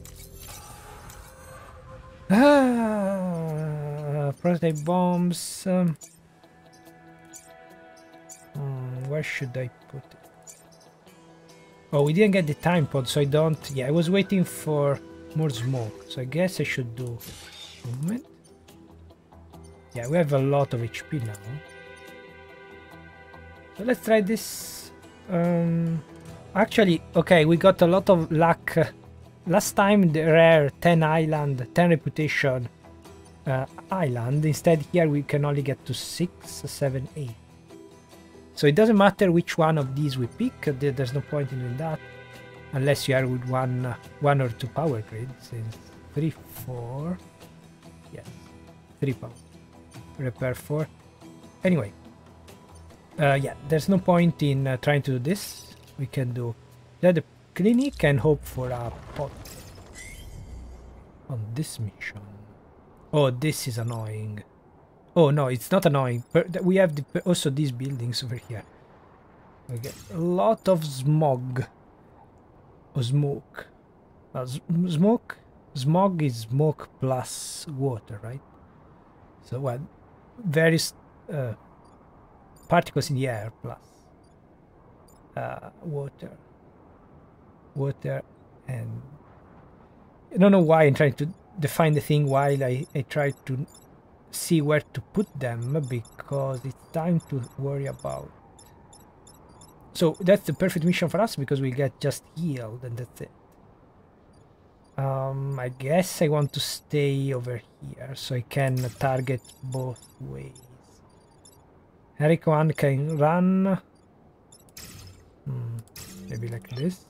Ah, prototype bombs. Um, hmm, where should I put it? Oh, we didn't get the time pod, so I don't. Yeah, I was waiting for more smoke, so I guess I should do movement. Yeah, we have a lot of HP now. So let's try this. Um, actually, okay, we got a lot of luck Last time the rare 10 island, 10 reputation uh, island. Instead here we can only get to 6, 7, 8. So it doesn't matter which one of these we pick, there's no point in doing that. Unless you are with one, uh, one or two power grids. 3, 4... Yes, 3 power. Repair 4. Anyway. Uh, yeah, there's no point in uh, trying to do this. We can do... The clinic and hope for a pot on this mission. Oh, this is annoying. Oh no, it's not annoying. But We have the, also these buildings over here. We get a lot of smog. Or smoke. Uh, smoke? Smog is smoke plus water, right? So what? Various uh, particles in the air plus uh, water water and I don't know why I'm trying to define the thing while I, I try to see where to put them because it's time to worry about so that's the perfect mission for us because we get just healed and that's it Um, I guess I want to stay over here so I can target both ways. Eric one can run. Hmm, maybe like this.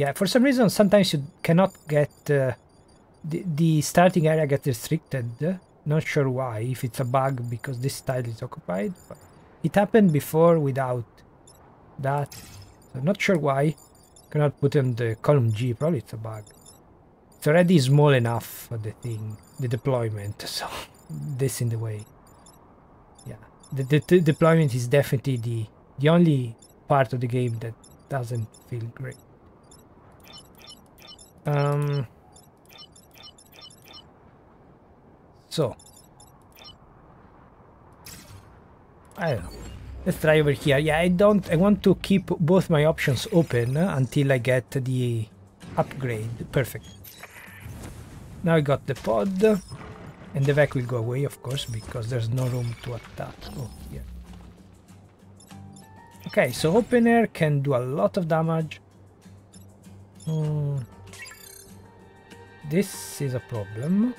Yeah, for some reason sometimes you cannot get uh, the, the starting area gets restricted. Not sure why, if it's a bug because this tile is occupied. But it happened before without that. So not sure why. Cannot put in the column G, probably it's a bug. It's already small enough for the thing, the deployment, <laughs> so this in the way. Yeah, the, the, the deployment is definitely the, the only part of the game that doesn't feel great. Um, so, I don't know. Let's try over here. Yeah, I don't. I want to keep both my options open until I get the upgrade. Perfect. Now I got the pod. And the Vek will go away, of course, because there's no room to attack. Oh, yeah. Okay, so opener can do a lot of damage. Hmm. This is a problem.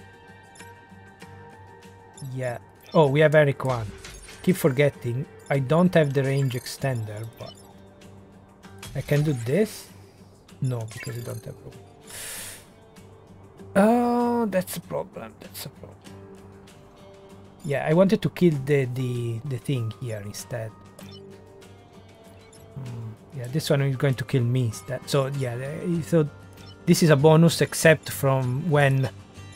Yeah. Oh, we have Eric 1. Keep forgetting. I don't have the range extender, but... I can do this? No, because I don't have room. Oh, that's a problem. That's a problem. Yeah, I wanted to kill the the the thing here instead. Mm, yeah, this one is going to kill me instead. So yeah, so this is a bonus except from when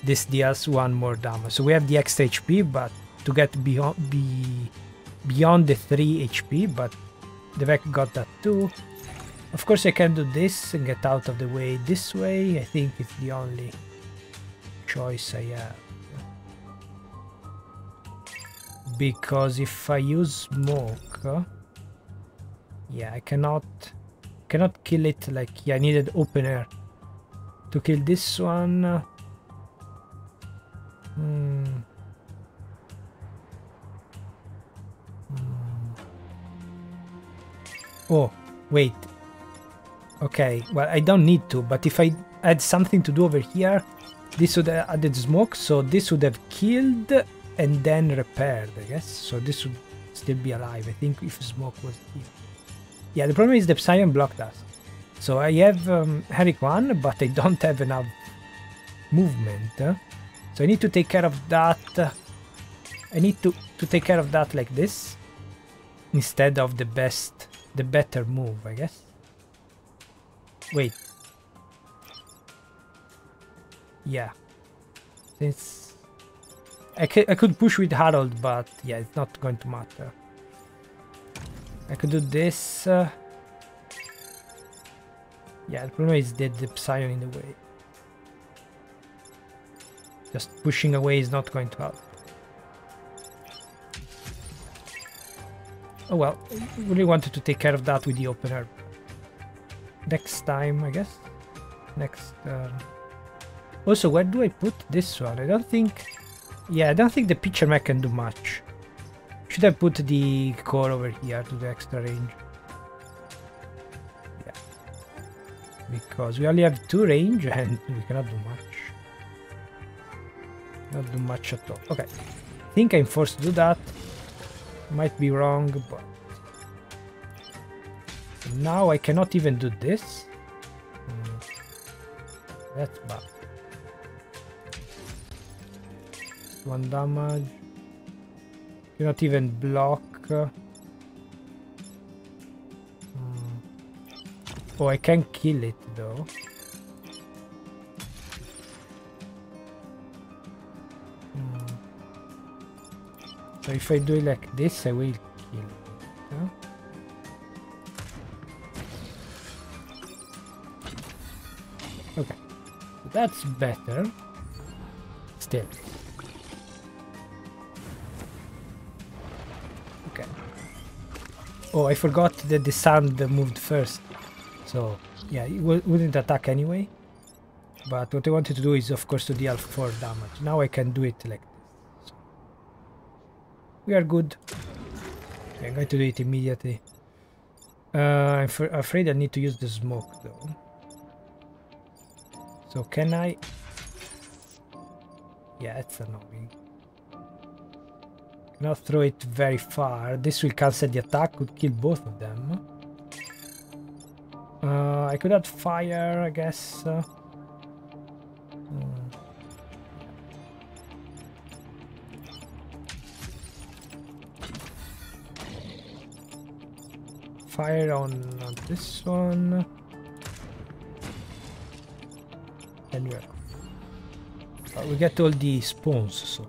this deals one more damage. So we have the extra HP, but to get beyond be beyond the three HP, but the Vek got that too. Of course, I can do this and get out of the way this way. I think it's the only choice I have. Because if I use smoke, yeah, I cannot cannot kill it like yeah, I needed opener to kill this one. Hmm. Oh, wait. Okay, well, I don't need to, but if I add something to do over here, this would have added smoke, so this would have killed and then repaired, I guess. So this would still be alive, I think, if smoke was here. Yeah, the problem is the Psion blocked us. So I have um, Eric 1, but I don't have enough movement. So I need to take care of that. I need to, to take care of that like this. Instead of the best, the better move, I guess. Wait, yeah. Since I could, I could push with Harold, but yeah, it's not going to matter. I could do this. Uh, yeah, the problem is that the Psion in the way. Just pushing away is not going to help. Oh well, really wanted to take care of that with the opener. Next time, I guess. Next... Uh, also, where do I put this one? I don't think... Yeah, I don't think the pitcher mech can do much. Should I put the core over here to the extra range? Because we only have two range and <laughs> we cannot do much. Not do much at all. Okay. I think I'm forced to do that. Might be wrong, but... Now I cannot even do this. Hmm. That's bad. one damage. Cannot even block. Oh, I can kill it though. Hmm. So if I do it like this, I will kill it. Huh? Okay, that's better. Still. Okay. Oh, I forgot that the sand moved first. So, yeah, it wouldn't attack anyway. But what I wanted to do is, of course, to deal 4 damage. Now I can do it like this. We are good. Okay, I'm going to do it immediately. Uh, I'm afraid I need to use the smoke, though. So can I... Yeah, it's annoying. Cannot throw it very far. This will cancel the attack, could kill both of them. Uh, I could add fire, I guess. Uh. Fire on, on this one. And we uh, we get all the spawns, so.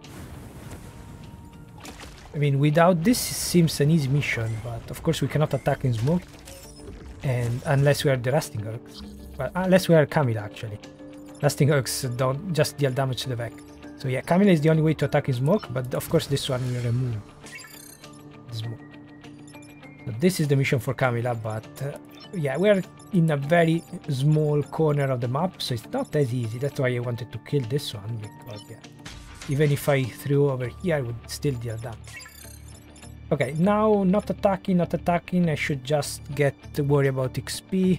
I mean, without this, it seems an easy mission, but of course we cannot attack in smoke, and unless we are the Rusting Hulks. Well, unless we are Camila, actually. Rusting Hulks don't just deal damage to the Vek. So yeah, Camila is the only way to attack in smoke, but of course this one will remove smoke. So this is the mission for Camila, but uh, yeah, we're in a very small corner of the map, so it's not as easy. That's why I wanted to kill this one, because yeah, even if I threw over here, I would still deal damage. Okay, now not attacking, not attacking, I should just get to worry about XP.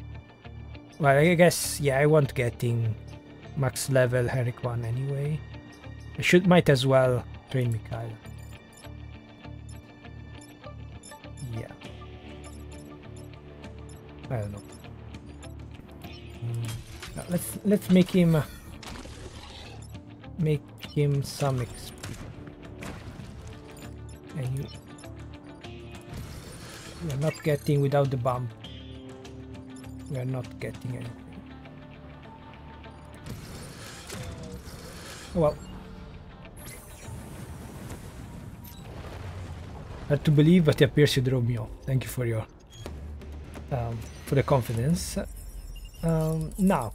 Well, I guess, yeah, I won't getting max level Henrik 1 anyway. I should, might as well train Mikhail. Yeah. I don't know. Mm. let's let's make him uh, make him some XP. And you we are not getting without the bomb. We are not getting anything. Oh, well. Hard to believe, but it appears you drove me off. Thank you for your um, for the confidence. Um, now,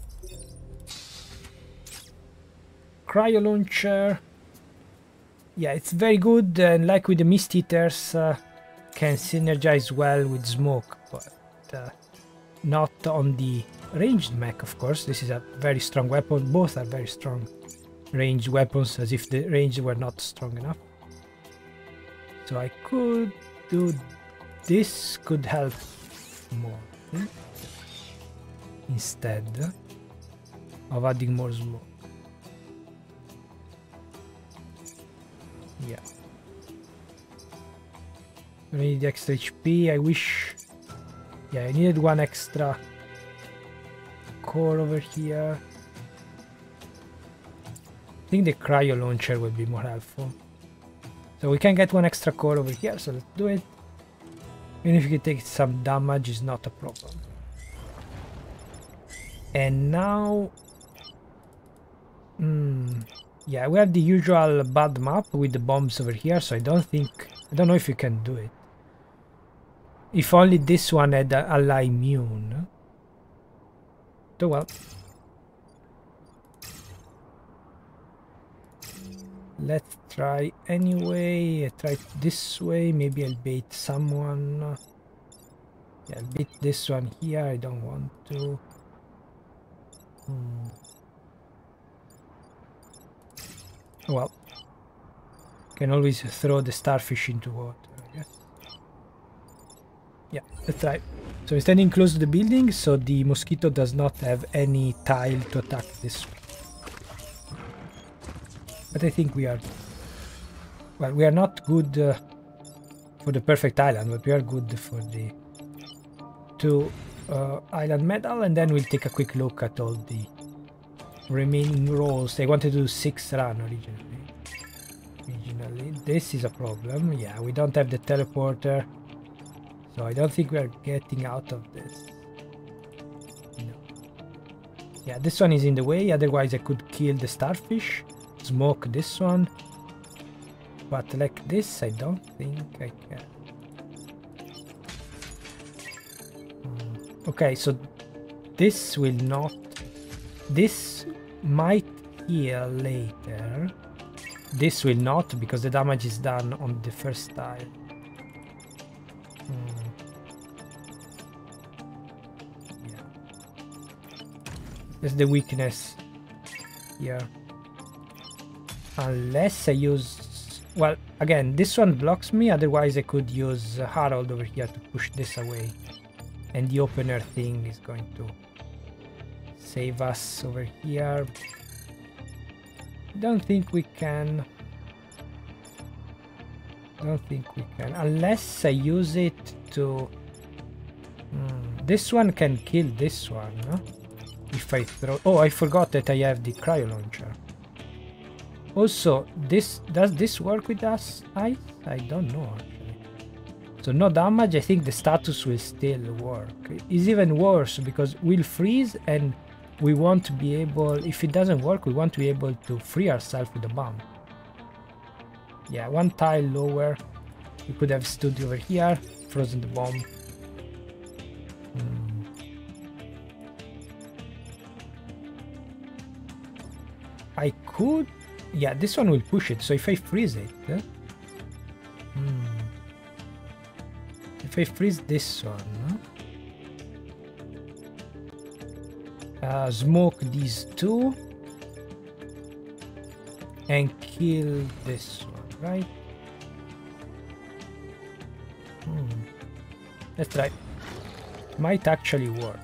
cryo launcher. Yeah, it's very good, and like with the mist eaters, uh, can synergize well with smoke, but uh, not on the ranged mech, of course. This is a very strong weapon. Both are very strong ranged weapons, as if the range were not strong enough. So I could do this, could help more hmm? instead of adding more smoke. Yeah. I need extra HP. I wish... Yeah, I needed one extra core over here. I think the cryo launcher would be more helpful. So we can get one extra core over here, so let's do it. Even if you take some damage, is not a problem. And now... Hmm... Yeah, we have the usual bad map with the bombs over here, so I don't think... I don't know if you can do it. If only this one had a ally immune. Oh well. Let's try anyway. I try this way. Maybe I'll bait someone. Yeah, I'll bait this one here. I don't want to. Hmm. Well. Can always throw the starfish into water. Yeah, that's right. So we're standing close to the building, so the mosquito does not have any tile to attack this. But I think we are... Well, we are not good uh, for the perfect island, but we are good for the two uh, island medal, and then we'll take a quick look at all the remaining rolls. They wanted to do six run originally. Originally, this is a problem. Yeah, we don't have the teleporter. So I don't think we are getting out of this. No. Yeah, this one is in the way, otherwise I could kill the starfish, smoke this one. But like this, I don't think I can. Hmm. Okay, so this will not... This might heal later. This will not, because the damage is done on the first tile. That's the weakness here. Unless I use... Well, again, this one blocks me, otherwise I could use Harold over here to push this away. And the opener thing is going to save us over here. Don't think we can. Don't think we can. Unless I use it to... Hmm, this one can kill this one, no? If I throw... Oh, I forgot that I have the cryo launcher. Also, this does this work with us? I I don't know actually. So no damage, I think the status will still work. It's even worse because we'll freeze and we won't be able, if it doesn't work, we want to be able to free ourselves with the bomb. Yeah, one tile lower. We could have stood over here, frozen the bomb. Hmm. Could yeah, this one will push it, so if I freeze it... Hmm. If I freeze this one... Uh, smoke these two... And kill this one, right? Hmm. Let's try. Might actually work.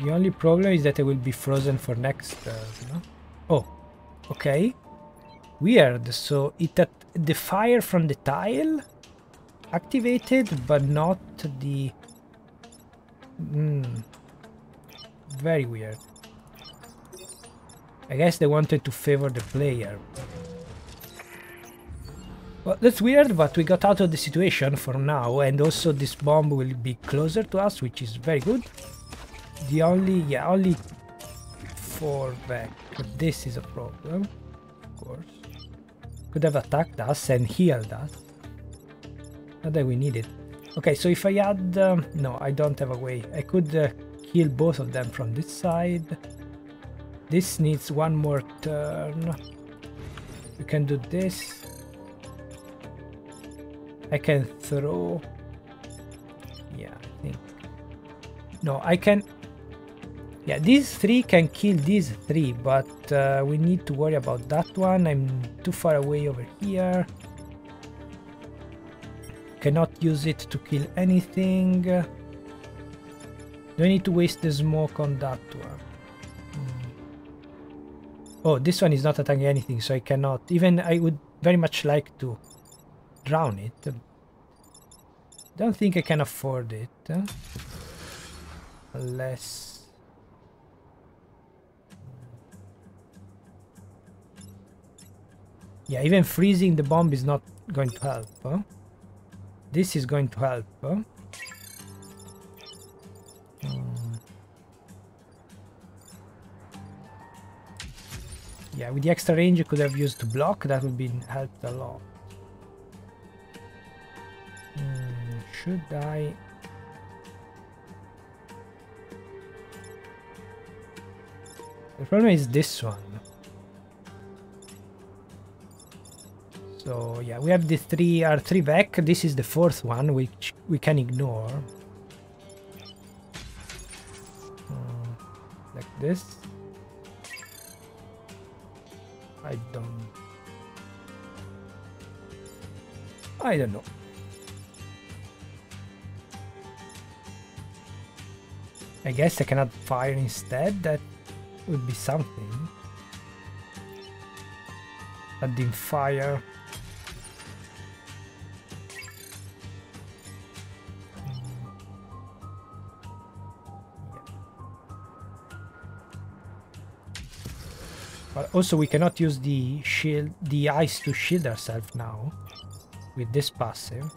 The only problem is that I will be frozen for next no? Oh, okay. Weird, so it the fire from the tile activated, but not the... Hmm. Very weird. I guess they wanted to favor the player. Well, that's weird, but we got out of the situation for now, and also this bomb will be closer to us, which is very good. The only, yeah, only four back. But this is a problem, of course. Could have attacked us and healed us. Not that we need it. Okay, so if I add... Um, no, I don't have a way. I could uh, kill both of them from this side. This needs one more turn. We can do this. I can throw... Yeah, I think... No, I can yeah, these three can kill these three, but uh, we need to worry about that one. I'm too far away over here. Cannot use it to kill anything. Do I need to waste the smoke on that one? Hmm. Oh, this one is not attacking anything, so I cannot. Even I would very much like to drown it. Don't think I can afford it. Unless... Yeah, even freezing the bomb is not going to help. Huh? This is going to help. Huh? Um, yeah, with the extra range you could have used to block, that would be helped a lot. Hmm, should I... The problem is this one. So yeah, we have the three are three back. This is the fourth one, which we can ignore. Uh, like this. I don't. I don't know. I guess I cannot fire instead. That would be something. Adding fire. But also we cannot use the shield, the ice to shield ourselves now with this passive.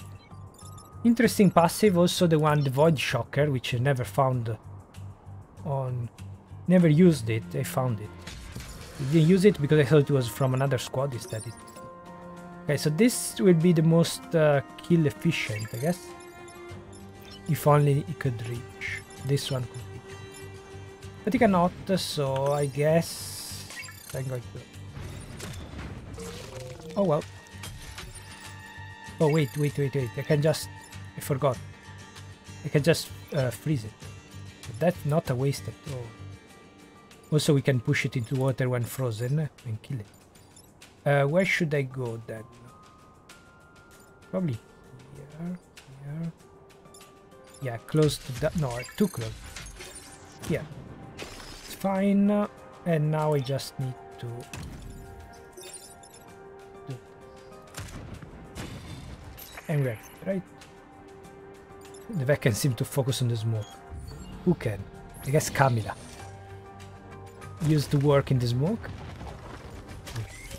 Interesting passive, also the one, the Void Shocker, which I never found on... Never used it, I found it. I didn't use it because I thought it was from another squad instead. It... Okay, so this will be the most uh, kill efficient, I guess. If only it could reach. This one could reach. But it cannot, so I guess I'm going to... Oh well. Oh wait, wait, wait, wait. I can just... I forgot. I can just uh, freeze it. That's not a waste at all. Also, we can push it into water when frozen and kill it. Uh, where should I go then? Probably here, here. Yeah, close to that. No, too close. here. It's fine. And now I just need to... And we're right? The can seem to focus on the smoke. Who can? I guess Camila. Used to work in the smoke.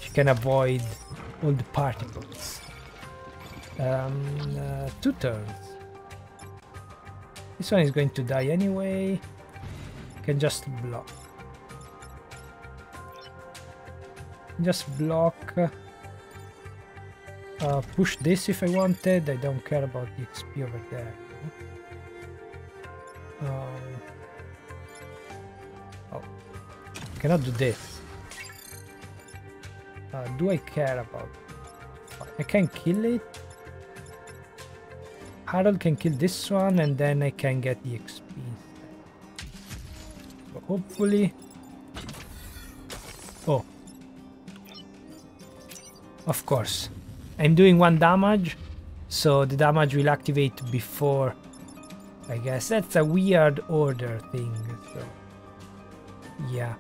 She can avoid all the particles. Um, uh, two turns. This one is going to die anyway. Can just block. Just block. Uh, push this if I wanted. I don't care about the XP over there. Um, oh, cannot do this. Uh, do I care about? I can kill it. Harold can kill this one, and then I can get the XP. So hopefully. Oh. Of course. I'm doing one damage, so the damage will activate before I guess that's a weird order thing. So, yeah.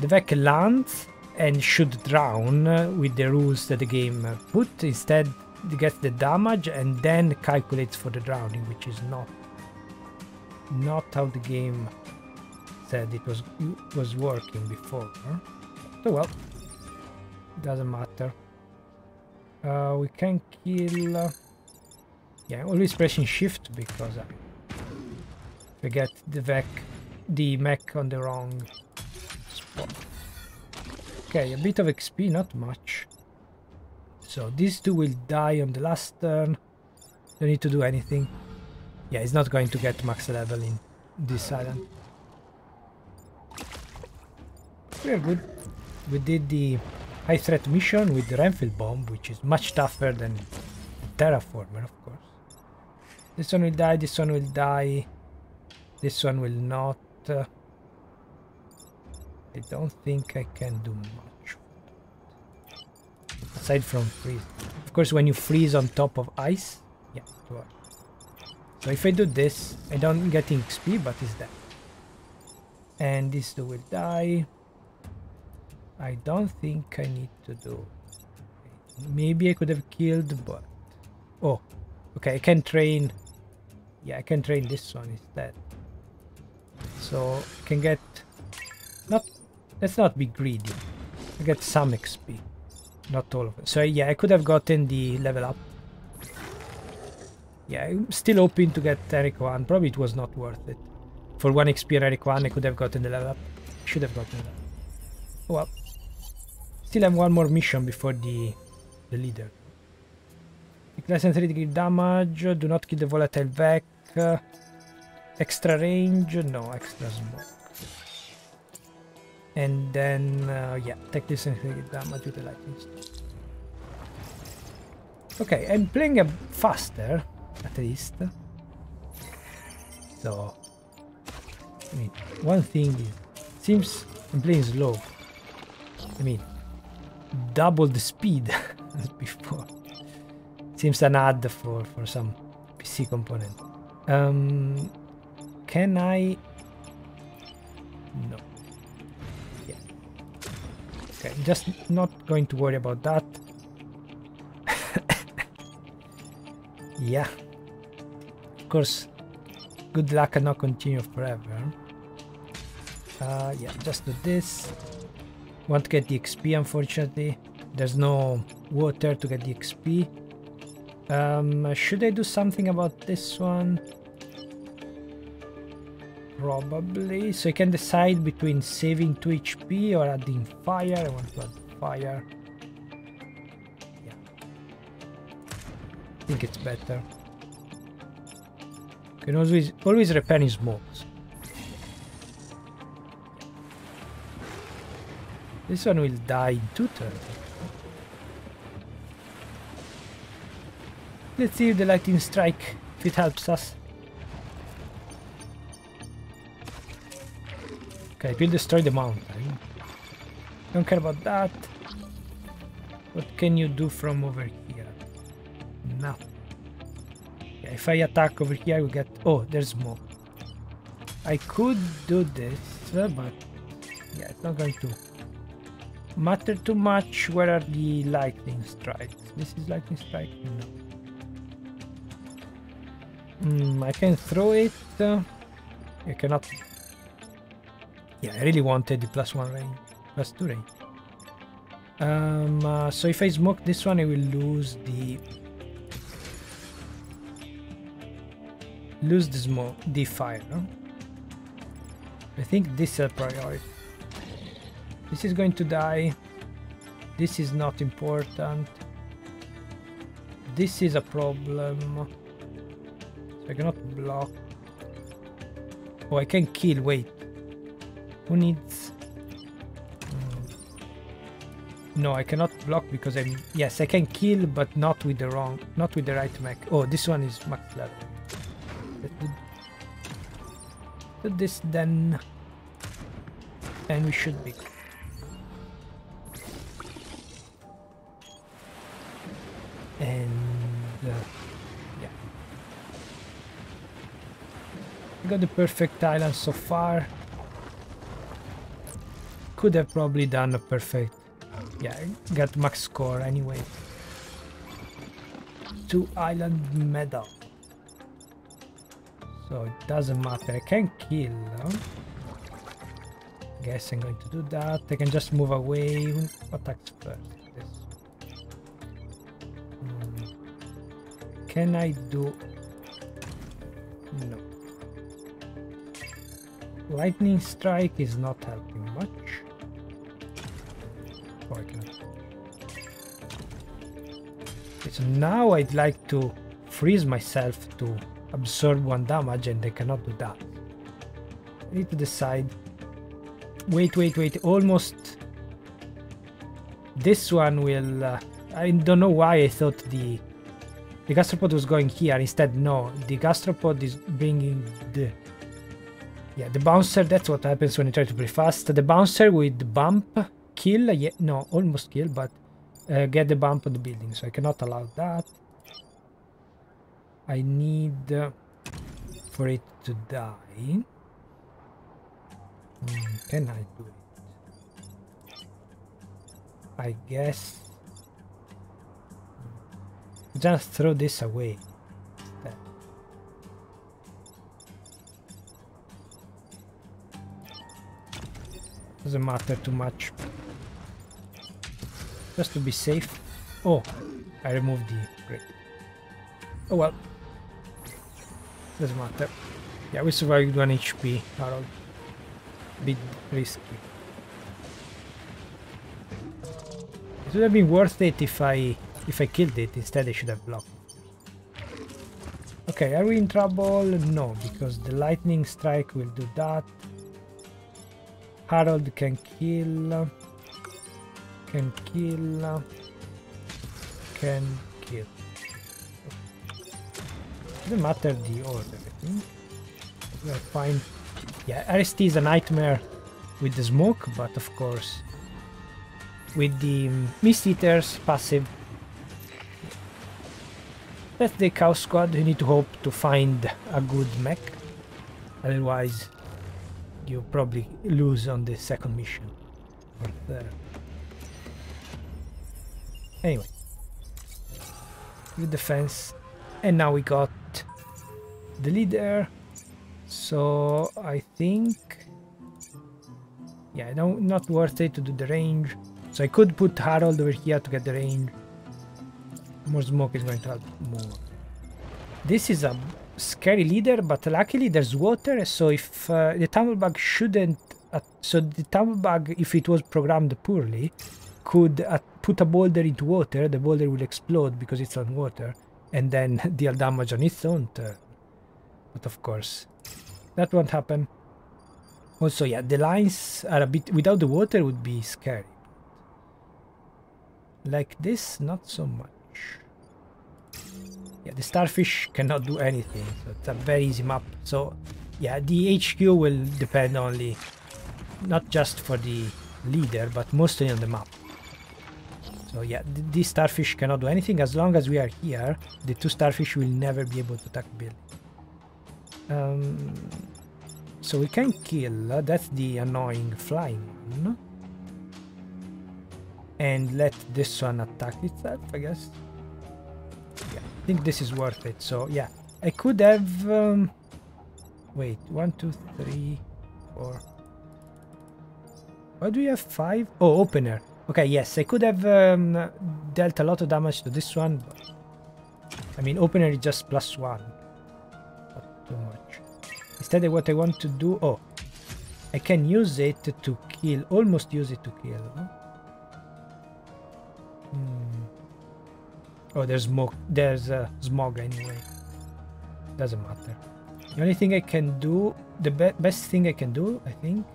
The Vek lands and should drown with the rules that the game put. Instead, it gets the damage and then calculates for the drowning, which is not not how the game said it was was working before. So oh, well, doesn't matter. Uh, we can kill. Uh, yeah, always pressing shift because I forget the Vek, the mech on the wrong spot. Okay, a bit of XP, not much. So these two will die on the last turn. Don't need to do anything. Yeah, he's not going to get max level in this island. We're good. We did the high threat mission with the Renfield bomb, which is much tougher than Terraformer, of course. This one will die, this one will die. This one will not. Uh, I don't think I can do much. Aside from freeze. Of course, when you freeze on top of ice, yeah, So if I do this, I don't get XP, but it's dead. And this two will die. I don't think I need to do... Maybe I could have killed, but... Oh, okay, I can train yeah, I can train this one instead. So, I can get... Not... Let's not be greedy. I get some XP. Not all of it. So yeah, I could have gotten the level up. Yeah, I'm still hoping to get Eric 1. Probably it was not worth it. For 1 XP Eric 1, I could have gotten the level up. Should have gotten it. Oh well. Still have one more mission before the, the leader. Less than 3 damage. Do not kill the volatile Vek. extra range. No, extra smoke. And then, uh, yeah, take this and damage with the lightning Okay, I'm playing a faster, at least. So, I mean, one thing is, seems I'm playing slow. I mean, double the speed <laughs> as before. Seems an ad for, for some PC component. Um, can I... No. Yeah. Okay, just not going to worry about that. <laughs> yeah. Of course, good luck and not continue forever. Uh, yeah, just do this. Want to get the XP, unfortunately. There's no water to get the XP. Um, should I do something about this one? Probably. So I can decide between saving 2 HP or adding fire. I want to add fire. Yeah. I think it's better. You Can always always repair in smokes. This one will die in two turns. Let's see if the lightning strike, if it helps us. Okay, it will destroy the mountain. Don't care about that. What can you do from over here? Nothing. Yeah, if I attack over here, we get... Oh, there's more. I could do this, but yeah, it's not going to matter too much. Where are the lightning strikes? This is lightning strike? No. Mm, I can throw it. Uh, I cannot. Yeah, I really wanted the plus one range, plus two range. Um, uh, so if I smoke this one, I will lose the lose the smoke, the fire. I think this is a priority. This is going to die. This is not important. This is a problem. I cannot block. Oh, I can kill. Wait. Who needs... Mm. No, I cannot block because I'm... Yes, I can kill, but not with the wrong... Not with the right mech. Oh, this one is max level. Put this then... And we should be... And... Uh, yeah. We got the perfect island so far. Could have probably done a perfect... Yeah, got max score anyway. Two island medal. So it doesn't matter. I can kill. Huh? Guess I'm going to do that. I can just move away. Attacks first? Can I do... No. Lightning strike is not helping much. Oh, I. Okay, so now I'd like to freeze myself to absorb one damage and they cannot do that. I need to decide. Wait, wait, wait. Almost. This one will. Uh, I don't know why I thought the the gastropod was going here. Instead, no. The gastropod is bringing the. Yeah, the bouncer. That's what happens when you try to play fast. The bouncer with bump kill. Yeah, no, almost kill, but uh, get the bump on the building. So I cannot allow that. I need uh, for it to die. Mm, can I do it? I guess. Just throw this away. Doesn't matter too much. Just to be safe. Oh, I removed the great. Oh well. Doesn't matter. Yeah, we survived 1 HP, Harold. Bit risky. It would have been worth it if I if I killed it. Instead, I should have blocked. Okay, are we in trouble? No, because the lightning strike will do that. Harold can kill. Can kill. Can kill doesn't matter the order, I think. We're fine. Yeah, RST is a nightmare with the smoke, but of course with the Mist Eaters passive that's the cow Squad, you need to hope to find a good mech. Otherwise, you probably lose on the second mission. Or. Anyway. Good defense. And now we got the leader. So I think, yeah, no, not worth it to do the range. So I could put Harold over here to get the range. More smoke is going to help more. This is a scary leader, but luckily there's water. So if uh, the tumblebug shouldn't, uh, so the tumblebug, if it was programmed poorly, could uh, put a boulder into water. The boulder will explode because it's on water, and then <laughs> deal damage on its own turn. But of course, that won't happen. Also, yeah, the lines are a bit... Without the water would be scary. Like this, not so much. Yeah, the starfish cannot do anything. So it's a very easy map. So, yeah, the HQ will depend only... Not just for the leader, but mostly on the map. So yeah, th these starfish cannot do anything. As long as we are here, the two starfish will never be able to attack Bill. Um, so we can kill. Uh, that's the annoying flying one. And let this one attack itself, I guess. Yeah, think this is worth it. So yeah, I could have. Um, wait, one, two, three, four. Why do you have five? Oh, opener. Okay, yes, I could have um, dealt a lot of damage to this one. But, I mean, opener is just plus one. Not too much. Instead, of what I want to do... Oh, I can use it to kill. Almost use it to kill. Huh? Oh, there's smoke. There's uh, smog anyway. Doesn't matter. The only thing I can do, the be best thing I can do, I think,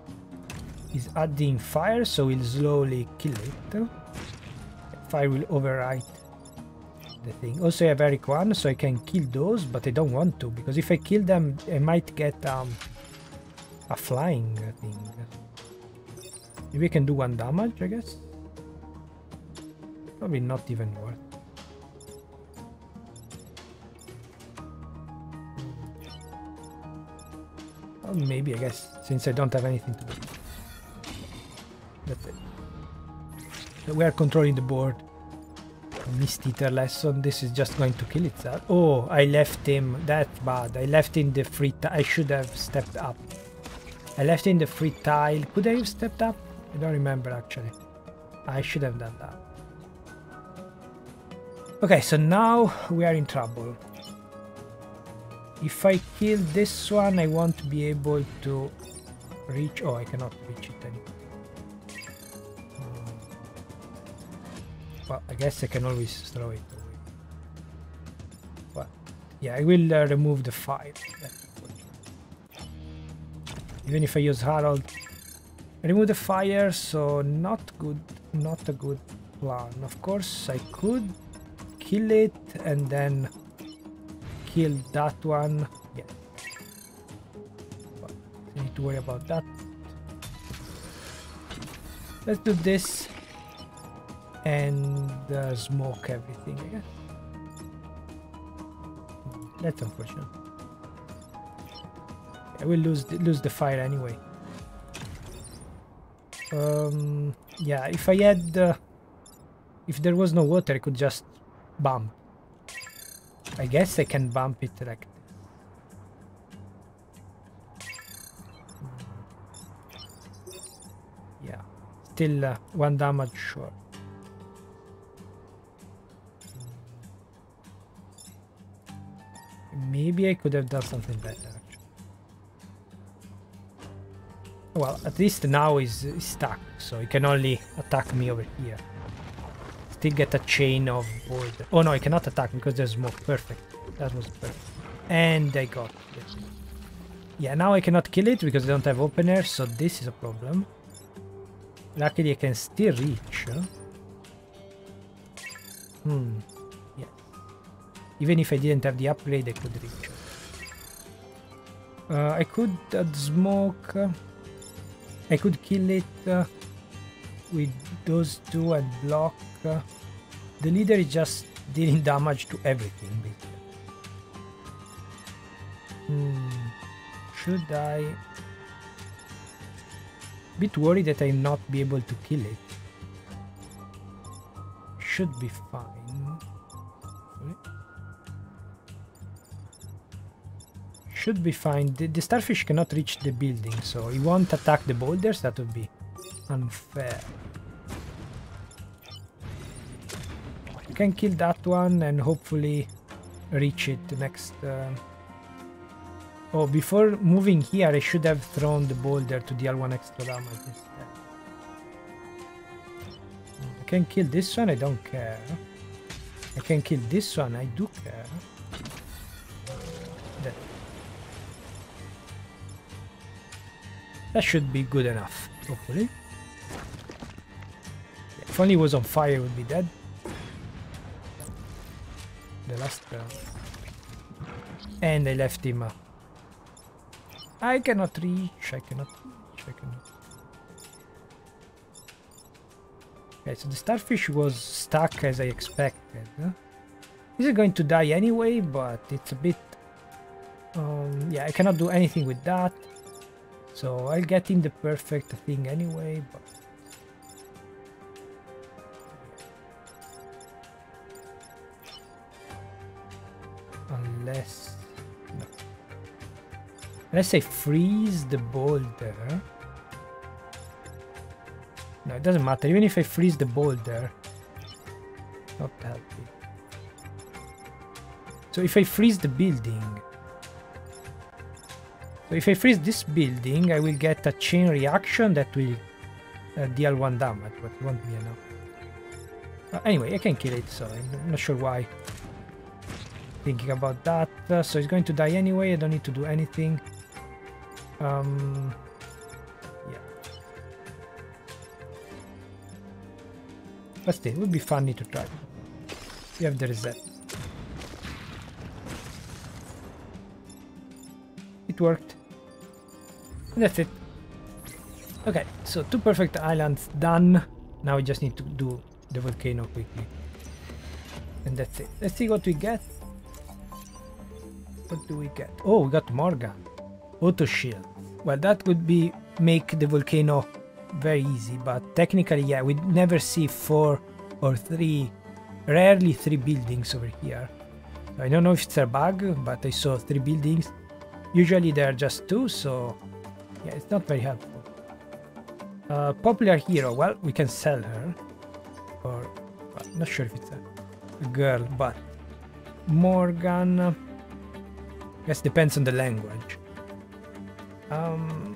is adding fire so we'll slowly kill it. Fire will overwrite the thing. Also I have Eric 1 so I can kill those but I don't want to because if I kill them I might get um, a flying thing. Maybe I can do one damage I guess. Probably not even worth maybe, I guess, since I don't have anything to do. That's it. We are controlling the board. Mist Eater lesson. This is just going to kill itself. Oh, I left him. That's bad. I left in the free I should have stepped up. I left in the free tile. Could I have stepped up? I don't remember actually. I should have done that. Okay, so now we are in trouble. If I kill this one, I won't be able to reach... Oh, I cannot reach it anymore. Well, I guess I can always throw it away. But yeah, I will uh, remove the fire. Even if I use Harold, remove the fire, so not good, not a good plan. Of course, I could kill it and then kill that one. Yeah. But need to worry about that. Let's do this and uh, smoke everything, guess. That's unfortunate. I will lose the, lose the fire anyway. Um, yeah, if I had... Uh, if there was no water, I could just bump. I guess I can bump it like this. Yeah, still uh, one damage short. Maybe I could have done something better. Well, at least now he's, stuck, so he can only attack me over here. Still get a chain of wood. Oh no, I cannot attack because there's smoke. Perfect. That was perfect. And I got it. Yeah, now I cannot kill it because I don't have opener, so this is a problem. Luckily I can still reach. Hmm. Even if I didn't have the upgrade, I could reach. Uh, I could add smoke. I could kill it uh, with those two and block. Uh, the leader is just dealing damage to everything. Hmm. Should I... Bit worried that I not be able to kill it. Should be fine. should be fine. The, the, starfish cannot reach the building, so he won't attack the boulders. That would be unfair. Can kill that one and hopefully reach it next... Uh... Oh, before moving here, I should have thrown the boulder to deal one extra damage instead. I can kill this one, I don't care. I can kill this one, I do care. That should be good enough, hopefully. If only was on fire, it would be dead. The last round. And I left him. I cannot reach, I cannot reach, I cannot. Okay, so the starfish was stuck as I expected. Is going to die anyway, but it's a bit... Um, yeah, I cannot do anything with that. So I'll get in the perfect thing anyway, but unless unless I freeze the boulder. No, it doesn't matter. Even if I freeze the boulder, not helping. So if I freeze the building, so if I freeze this building, I will get a chain reaction that will uh, deal one damage, but it won't be enough. Uh, anyway, I can kill it, so I'm not sure why. Thinking about that, uh, so it's going to die anyway. I don't need to do anything. Um, yeah. But still, it would be funny to try. We have the reset. It worked. And that's it. Okay, so two perfect islands done. Now we just need to do the volcano quickly. And that's it. Let's see what we get. What do we get? Oh, we got Morgan. Auto shield. Well, that would be make the volcano very easy, but technically, yeah, we never see four or three, rarely three buildings over here. I don't know if it's a bug, but I saw three buildings. Usually there are just two, so yeah, it's not very helpful. Uh, popular hero, well, we can sell her. Or, well, not sure if it's a, girl, but Morgan, guess depends on the language. Um,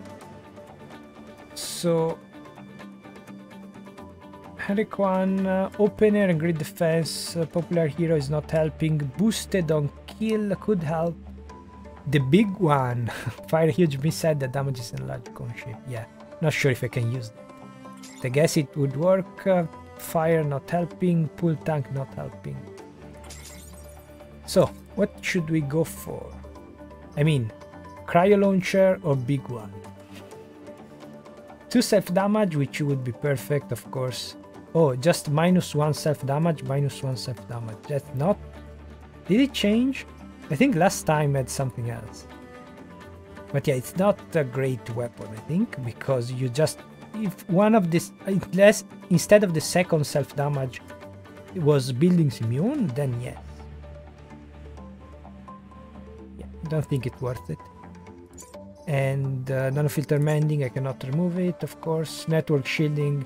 so Hurricane, uh, opener and grid defense, uh, popular hero is not helping, boosted on kill could help. The big one, <laughs> fire huge missile that damages enlarged cone shape, yeah, not sure if I can use that. I guess it would work, uh, fire not helping, pull tank not helping. So, what should we go for? I mean, cryo launcher or big one? Two self damage, which would be perfect, of course. Oh, just minus one self damage, minus one self damage. That's not. Did it change? I think last time had something else. But yeah, it's not a great weapon, I think, because you just if one of this unless instead of the second self damage it was buildings immune, then yes. Yeah, don't think it's worth it. And uh, nanofilter mending, I cannot remove it, of course. Network shielding,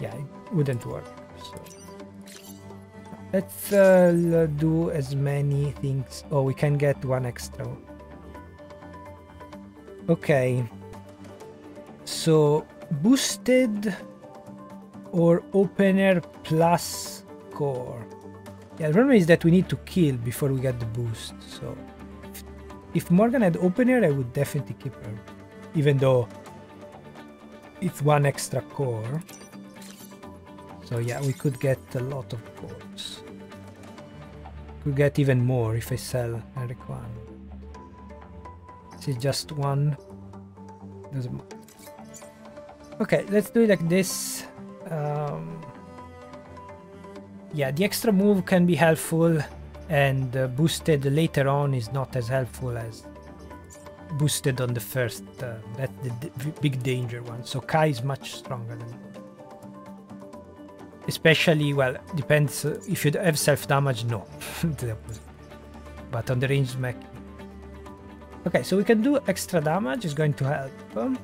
yeah, it wouldn't work. So let's uh, do as many things. Oh, we can get one extra. Okay. So boosted or opener plus core. Yeah, the problem is that we need to kill before we get the boost. So if, Morgan had opener, I would definitely keep her, even though it's one extra core. So yeah, we could get a lot of cores. Could get even more if I sell Eric one. This is just one. Okay, let's do it like this. Um, yeah, the extra move can be helpful and uh, boosted later on is not as helpful as boosted on the first. Uh, the big danger one. So Kai is much stronger than Especially, well, depends uh, if you have self damage, no. <laughs> but on the ranged mech. Okay, so we can do extra damage, is going to help. Um,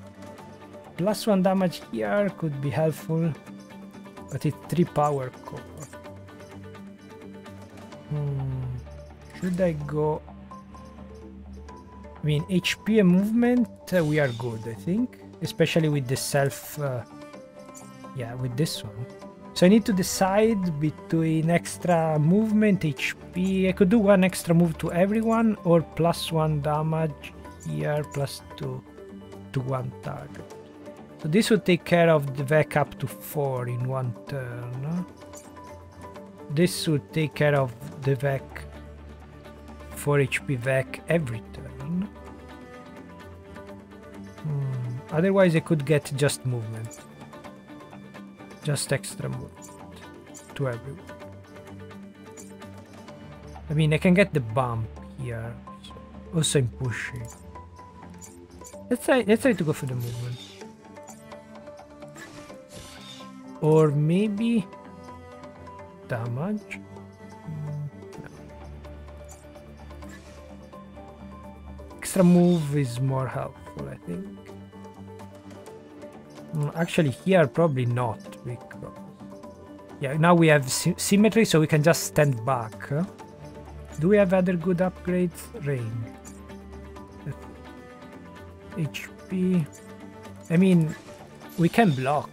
plus one damage here could be helpful, but it's three power core. Hmm. Should I go? I mean, HP and movement, uh, we are good, I think. Especially with the self... Uh, yeah, with this one. So I need to decide between extra movement, HP. I could do one extra move to everyone or plus one damage here, plus two to one target. So this would take care of the Vek up to four in one turn. This would take care of the Vek 4 HP Vek every turn. Hmm. Otherwise I could get just movement. Just extra movement to everyone. I mean I can get the bump here. So also in pushing. Let's try, let's try to go for the movement. Or maybe damage. Extra move is more helpful, I think. Mm, actually, here probably not because yeah, now we have sy symmetry, so we can just stand back. Do we have other good upgrades? Rain. HP. I mean, we can block.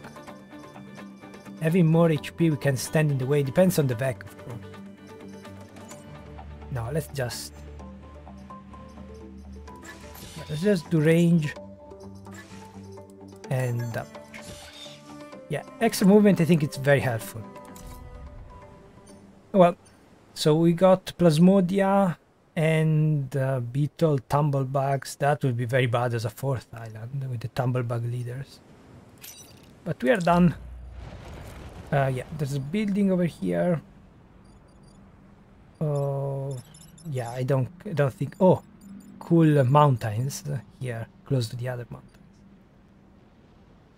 Having more HP, we can stand in the way. Depends on the back, of course. No, let's just... Let's just do range. And damage. Yeah, extra movement, I think it's very helpful. Well, so we got Plasmodia and uh, Beetle Tumblebugs. That would be very bad as a fourth island with the Tumblebug leaders. But we are done. Uh, yeah, there's a building over here. Oh, yeah, I don't, I don't think. Oh, cool mountains here, close to the other mountains.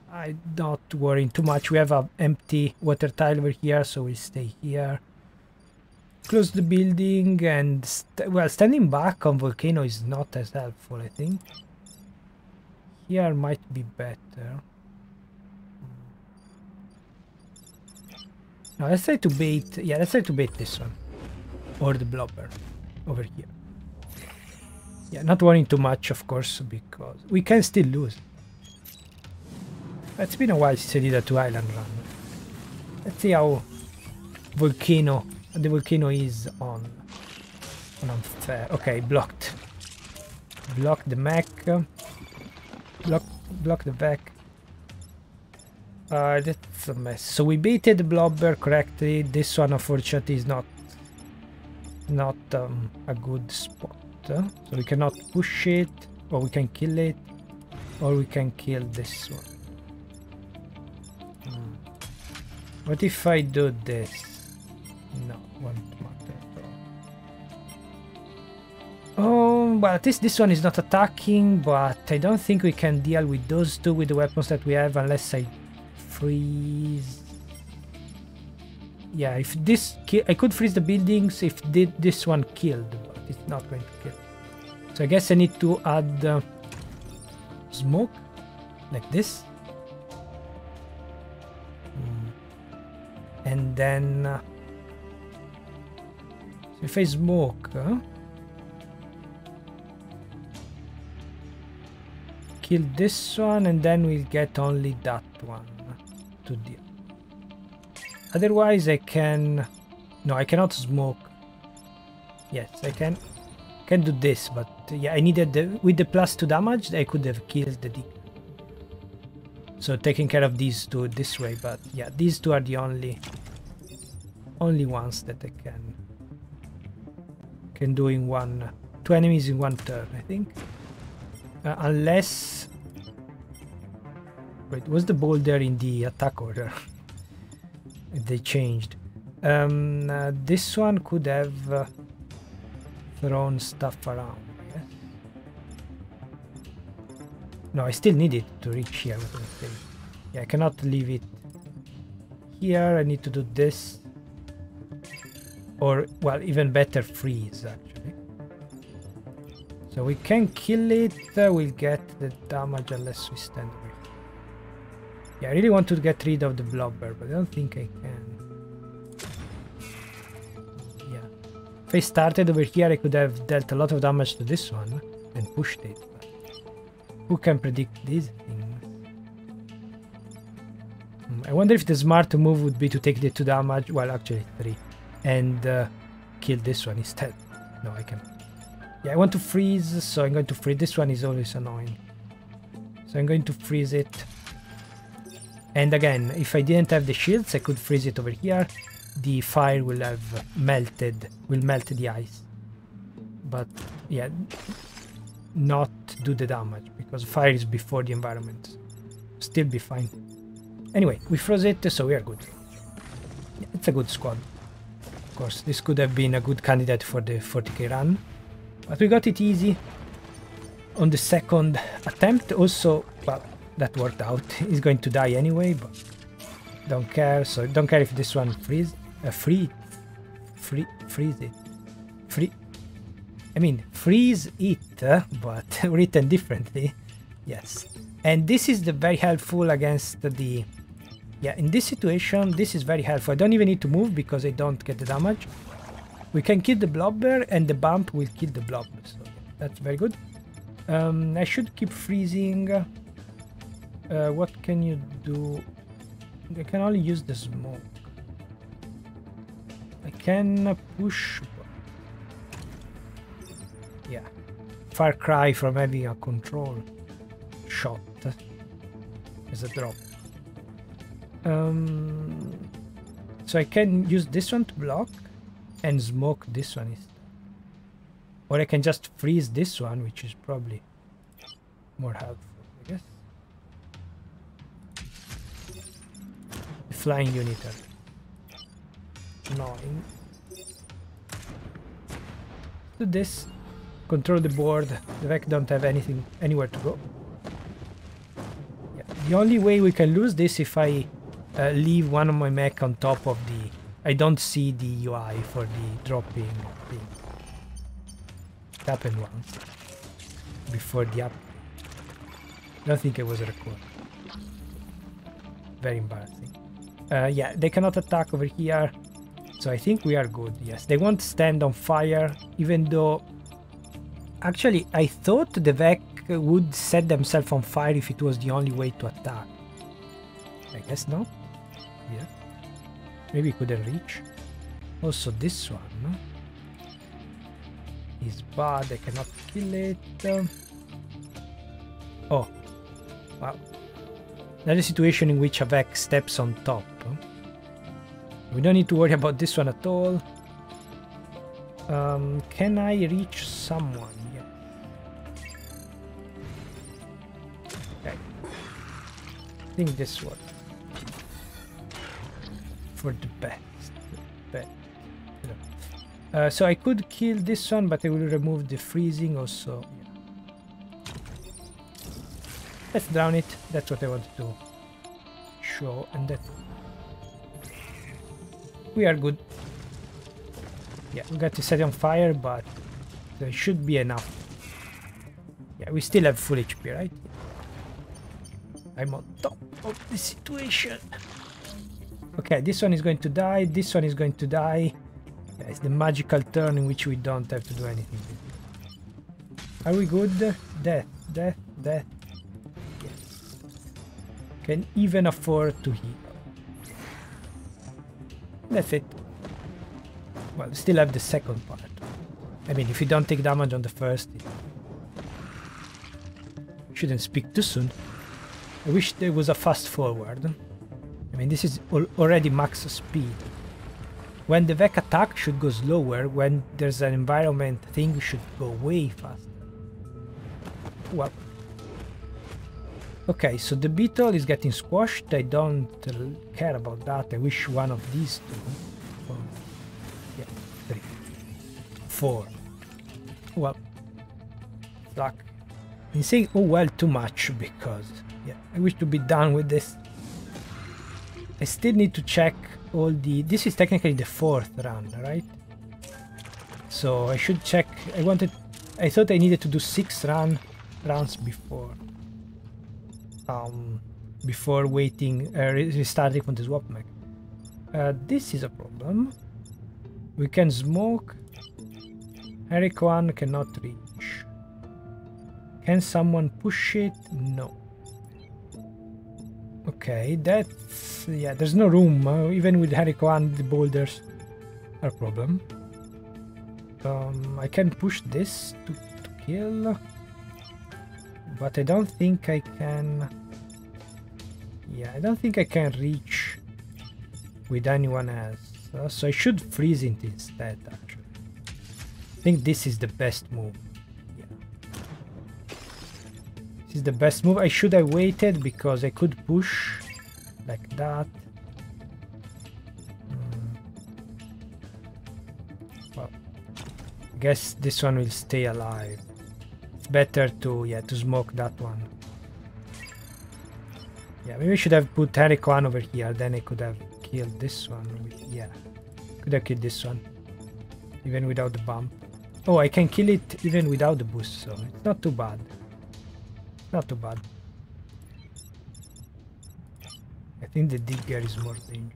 I'm not worrying too much. We have an empty water tile over here, so we stay here. Close the building and, st well, standing back on volcano is not as helpful, I think. Here might be better. Now let's try to bait, yeah, let's try to bait this one. Or the blobber over here. Yeah, not worrying too much, of course, because we can still lose. It's been a while since I did a two island run. Let's see how volcano the volcano is on on unfair. Okay, blocked. Block the mech. Block block the back. Uh, that's a mess. So we baited the blobber correctly. This one unfortunately is not not um, a good spot. Uh, so we cannot push it, or we can kill it, or we can kill this one. What if I do this? No, won't matter. Oh, well, at least this one is not attacking, but I don't think we can deal with those two with the weapons that we have unless I freeze. Yeah, if this I could freeze the buildings if did this one killed, not going to kill. So I guess I need to add uh, smoke like this. and then uh, if I smoke uh, kill this one and then we'll get only that one to deal otherwise I can no I cannot smoke yes I can can do this but yeah I needed the with the plus two damage I could have killed the so taking care of these two this way, but yeah, these two are the only only ones that I can can do in one two enemies in one turn, I think. Uh, unless wait, was the boulder in the attack order? <laughs> they changed. Um, uh, this one could have uh, thrown stuff around. No, I still need it to reach here. Yeah, I cannot leave it here. I need to do this. Or, well, even better, freeze, actually. So we can kill it. Uh, we'll get the damage unless we stand over here. Yeah, I really want to get rid of the blobber, but I don't think I can. If I started over here, I could have dealt a lot of damage to this one and pushed it. Who can predict these things? Hmm, I wonder if the smart move would be to take the 2 damage, well actually 3, and uh, kill this one instead. No, I can. Yeah, I want to freeze, so I'm going to freeze. This one is always annoying. So I'm going to freeze it. And again, if I didn't have the shields, I could freeze it over here. The fire will have melted, will melt the ice. But yeah, not do the damage because fire is before the environment. Still be fine. Anyway, we froze it, so we are good. It's a good squad. Of course, this could have been a good candidate for the 40k run, but we got it easy. on the second attempt. Also, well, that worked out. <laughs> He's going to die anyway, but don't care. So don't care if this one freeze, uh, free, free, freeze it, free. I mean, freeze it, uh, but <laughs> written differently. Yes, and this is the very helpful against the. Yeah, in this situation, this is very helpful. I don't even need to move because I don't get the damage. We can kill the blobber and the bump will kill the blob. So that's very good. Um, I should keep freezing. Uh, what can you do? I can only use the smoke. I can push. Yeah. Far cry from having a control shot as a drop. Um, so I can use this one to block and smoke this one. Or I can just freeze this one, which is probably more helpful, I guess. The flying uniter. Do this. Control the board. The Vek don't have anything anywhere to go. Yeah. The only way we can lose this if I uh, leave one of my mech on top of the... I don't see the UI for the dropping thing. It happened once. Before the up. I don't think it was recorded. Very embarrassing. Uh, yeah, they cannot attack over here. So I think we are good, yes. They won't stand on fire, even though... Actually, I thought the Vek would set themselves on fire if it was the only way to attack. I guess not. Yeah. Maybe couldn't reach. Also this one is bad, I cannot kill it. Um, oh. Wow. Another situation in which a Vek steps on top. We don't need to worry about this one at all. Um, can I reach someone? Yeah. Okay. I think this one. For the best. best. Uh, so I could kill this one, but I will remove the freezing also. Yeah. Let's drown it. That's what I want to show. And that we are good. Yeah, we got to set on fire, but there should be enough. Yeah, we still have full HP, right? I'm on top of the situation. Okay, this one is going to die, this one is going to die. Yeah, it's the magical turn in which we don't have to do anything. Are we good? Death, death, death. Yes. Can even afford to heal. That's it. Well, still have the second part. I mean, if you don't take damage on the first, shouldn't speak too soon. I wish there was a fast forward. I mean, this is al already max speed. When the Vek attack should go slower, when there's an environment thing should go way faster. Well. Okay, so the beetle is getting squashed. I don't care about that. I wish one of these two. Four, yeah, three, four. Well, luck. In saying oh well too much because yeah, I wish to be done with this. I still need to check all the... This is technically the fourth run, right? So I should check... I wanted... I thought I needed to do six run runs before. Um, before waiting, uh, restarting from the swap mech. Uh, this is a problem. We can smoke. Henry Kwan cannot reach. Can someone push it? No. Okay, that's... yeah, there's no room. Uh, even with Hurricane, the boulders are a problem. Um, I can push this to, to kill. But I don't think I can... Yeah, I don't think I can reach with anyone else. Uh, so I should freeze it instead, actually. I think this is the best move. Yeah. This is the best move. I should have waited because I could push like that. Mm. Well, I guess this one will stay alive. it's better to yeah to smoke that one. Yeah, maybe we should have put Henry Kwan over here, then I could have killed this one. Yeah, could have killed this one, even without the bump. Oh, I can kill it even without the boost, so it's not too bad. Not too bad. I think the digger is more dangerous.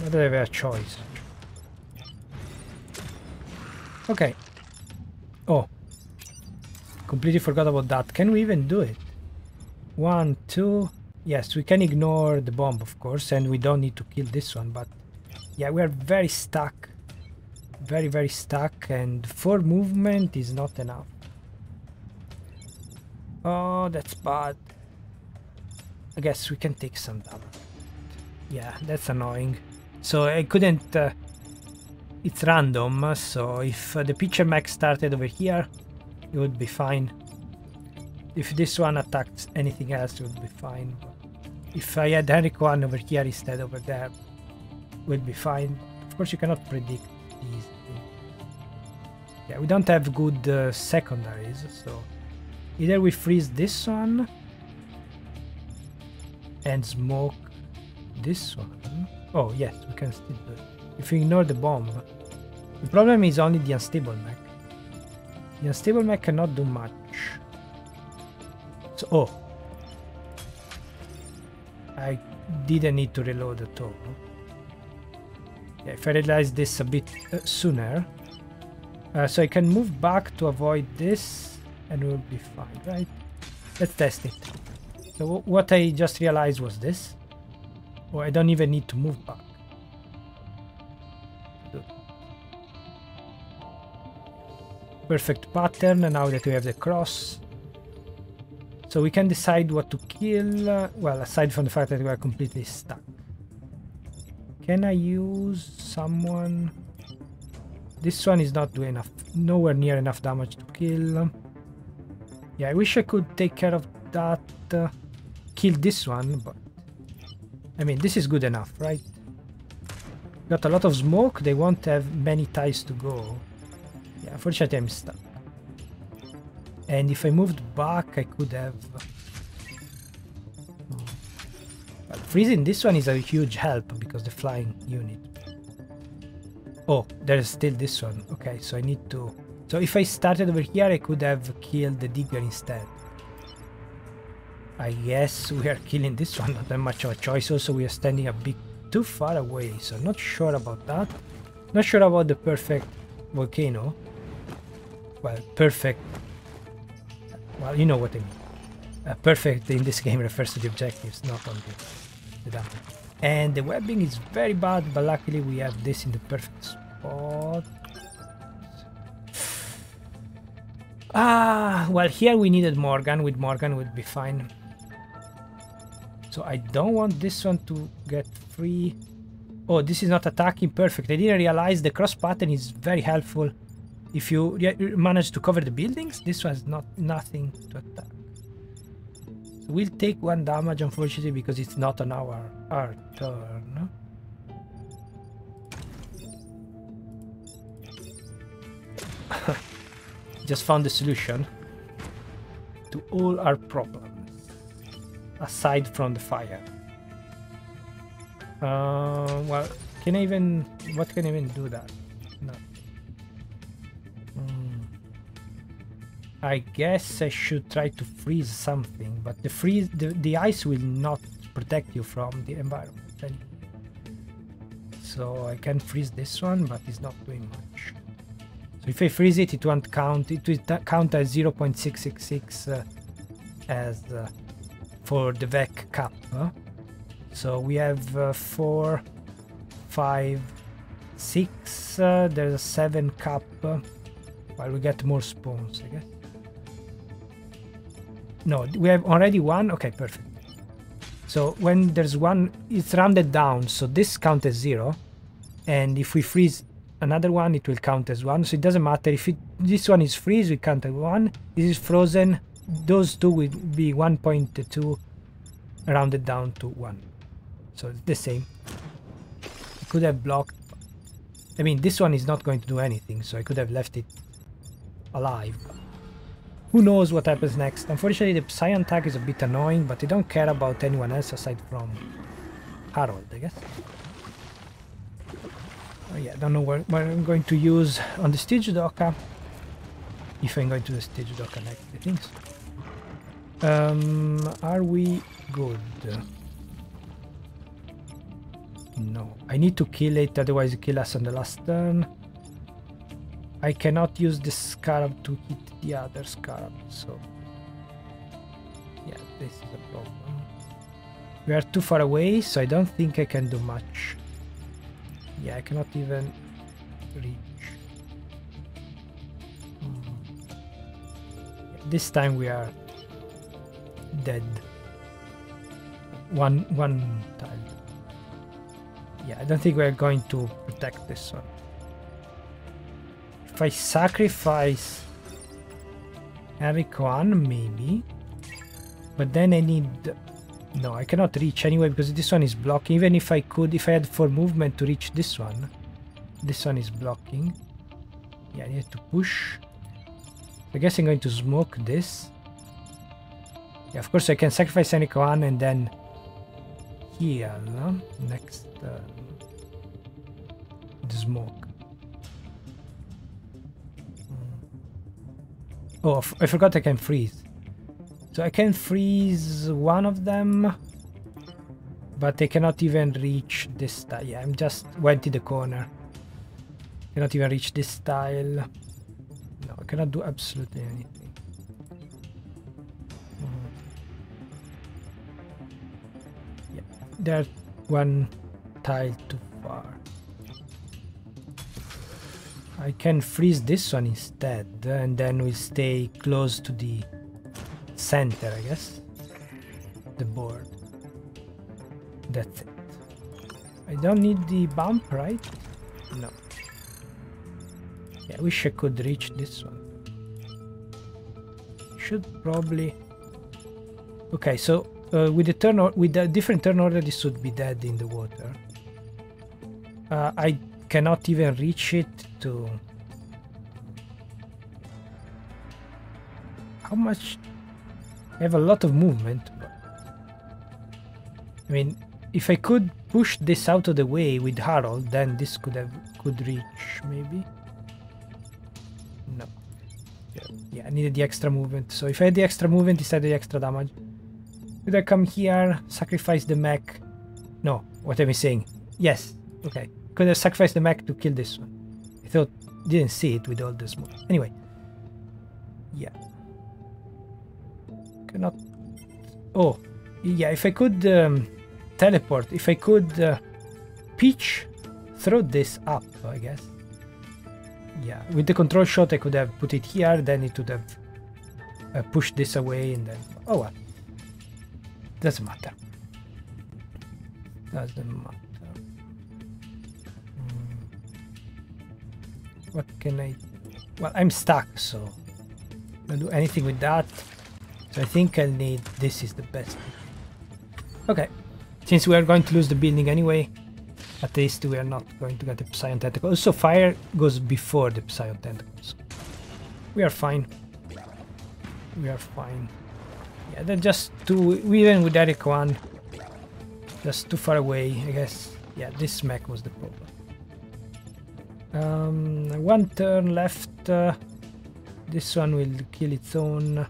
Not that I have a choice. Okay. Oh. Completely forgot about that. Can we even do it? One, two... Yes, we can ignore the bomb, of course, and we don't need to kill this one, but... Yeah, we are very stuck. Very, very stuck, and four movement is not enough. Oh, that's bad. I guess we can take some damage. Yeah, that's annoying. So I couldn't... Uh, it's random, so if uh, the pitcher mech started over here, it would be fine. If this one attacked anything else, it would be fine. If I had Henry Kwan over here instead over there, would be fine. Of course, you cannot predict these. Yeah, we don't have good uh, secondaries, so either we freeze this one and smoke this one. Oh, yes, we can still do it. If we ignore the bomb. The problem is only the unstable mech. The unstable mech cannot do much. Oh. I didn't need to reload at all. Yeah, if I realize this a bit uh, sooner. Uh, so I can move back to avoid this and we'll be fine, right? Let's test it. So what I just realized was this. Oh, I don't even need to move back. Perfect pattern now that we have the cross. So we can decide what to kill, well, aside from the fact that we are completely stuck. Can I use someone? This one is not doing enough, nowhere near enough damage to kill. Yeah, I wish I could take care of that, uh, kill this one, but I mean, this is good enough, right? Got a lot of smoke, they won't have many ties to go. Yeah, unfortunately I'm stuck. And if I moved back, I could have... Uh, well, freezing this one is a huge help because the flying unit. Oh, there's still this one. Okay, so I need to... So if I started over here, I could have killed the digger instead. I guess <laughs> we are killing this one, not that much of a choice. Also, we are standing a bit too far away, so not sure about that. Not sure about the perfect volcano. Well, perfect. Well, you know what I mean. Uh, perfect in this game <laughs> refers to the objectives, not on the, the damage. And the webbing is very bad, but luckily we have this in the perfect spot. <sighs> Ah, well, here we needed Morgan. With Morgan, would be fine. So I don't want this one to get free. Oh, this is not attacking. Perfect. I didn't realize the cross pattern is very helpful. If you manage to cover the buildings, this one's not nothing to attack. We'll take one damage, unfortunately, because it's not on our, our turn. <laughs> Just found the solution to all our problems aside from the fire. Uh, well, can I even... What can I even do that? I guess I should try to freeze something, but the freeze, the, the ice will not protect you from the environment. So I can freeze this one, but it's not doing much. So if I freeze it, it won't count. It will count as 0.666 uh, as uh, for the Vek cup. Huh? So we have uh, four, five, six. Uh, there's a seven cup. Uh, we get more spawns, I guess. No, we have already one. Okay, perfect. So when there's one, it's rounded down. So this count as zero, and if we freeze another one, it will count as one. So it doesn't matter if it, this one is freeze, we count as one. This is frozen, those two will be 1.2 rounded down to 1 so it's the same I could have blocked I mean this one is not going to do anything so I could have left it alive who knows what happens next. Unfortunately, the Psion tag is a bit annoying, but they don't care about anyone else aside from Harold, I guess. Oh yeah, I don't know what, I'm going to use on the Steel Judoka. If I'm going to the Steel Judoka next, I think so. Um, are we good? No. I need to kill it, otherwise it kill us on the last turn. I cannot use the scarab to hit the other scarab, so... Yeah, this is a problem. We are too far away, so I don't think I can do much. Yeah, I cannot even reach. Hmm. This time we are dead. One one tile. Yeah, I don't think we're going to protect this one. If I sacrifice Henry Kwan, maybe. But then I need... No, I cannot reach anyway because this one is blocking. Even if I could, if I had four movement to reach this one. This one is blocking. Yeah, I need to push. I guess I'm going to smoke this. Yeah, of course I can sacrifice Henry Kwan and then heal next uh, the smoke. Oh, I forgot I can freeze. So I can freeze one of them, but they cannot even reach this tile. Yeah, I'm just went in the corner. Cannot even reach this tile. No, I cannot do absolutely anything. Hmm. Yeah, there's one tile too far. I can freeze this one instead, and then we stay close to the center, I guess. The board. That's it. I don't need the bump, right? No. Yeah, I wish I could reach this one. Should probably... Okay, so uh, with the turn with a different turn order, this would be dead in the water. Uh, I cannot even reach it to... How much... I have a lot of movement. I mean, if I could push this out of the way with Harold, then this could have could reach, maybe. No. Yeah, yeah, I needed the extra movement. So if I had the extra movement instead of the extra damage, could I come here, sacrifice the mech? No, what am I saying? Yes, okay. Could have sacrificed the mech to kill this one. I thought, didn't see it with all the smoke. Anyway. Yeah. Cannot... Oh, yeah, if I could um, teleport, if I could uh, pitch, throw this up, I guess. Yeah, with the control shot I could have put it here, then it would have uh, pushed this away and then... Oh well. Doesn't matter. Doesn't matter. What can I... Well, I'm stuck, so... I'll do anything with that. So I think I'll need... This is the best. Okay. Since we are going to lose the building anyway, at least we are not going to get the Psion Tentacle. Also, fire goes before the Psion Tentacles. We are fine. We are fine. Yeah, they're just too... We even with Henry Kwan, just too far away, I guess. Yeah, this mech was the problem. Um, one turn left. Uh, this one will kill its own.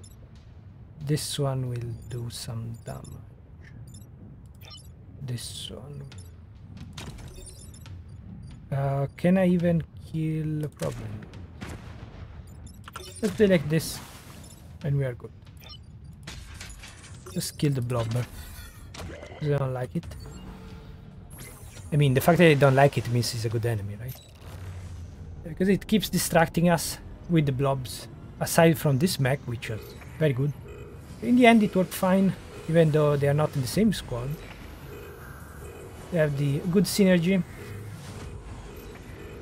This one will do some damage. This one. Uh, can I even kill problem? Let's do like this and we are good. Just kill the blobber. I don't like it. I mean, the fact that I don't like it means he's a good enemy, right? Because it keeps distracting us with the blobs. Aside from this mech which was very good. In the end it worked fine even though they are not in the same squad. They have the good synergy.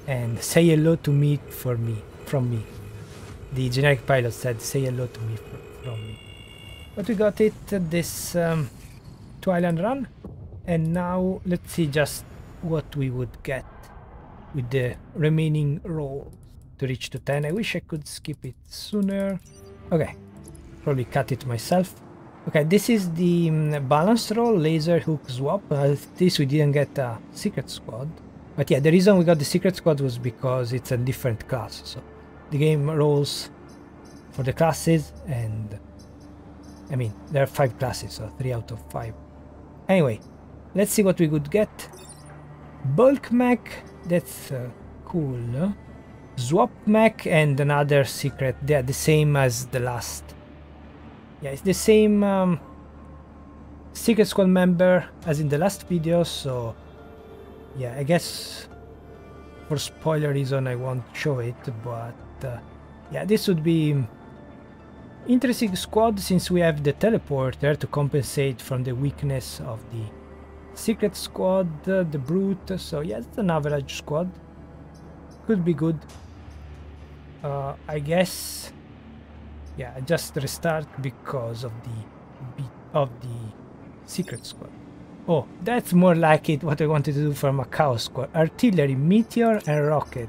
And say hello to me for me from me. The generic pilot said say hello to me from me. But we got it uh, this um, Twilight run. And now let's see just what we would get with the remaining roll to reach to 10. I wish I could skip it sooner. Okay, probably cut it myself. Okay, this is the um, balance roll, laser hook swap. Uh, this we didn't get a secret squad. But yeah, the reason we got the secret squad was because it's a different class. So the game rolls for the classes and I mean, there are five classes, so three out of five. Anyway, let's see what we could get. Bulk mech, that's uh, cool. Swap mech and another secret. They are the same as the last yeah, it's the same um, Secret Squad member as in the last video, so yeah, I guess for spoiler reason I won't show it, but uh, yeah, this would be interesting squad since we have the teleporter to compensate from the weakness of the Secret Squad, the Brute, so yeah, it's an average squad. Could be good. Uh, I guess yeah, just restart because of the of the secret squad. Oh, that's more like it what I wanted to do from a chaos squad. Artillery, meteor and rocket.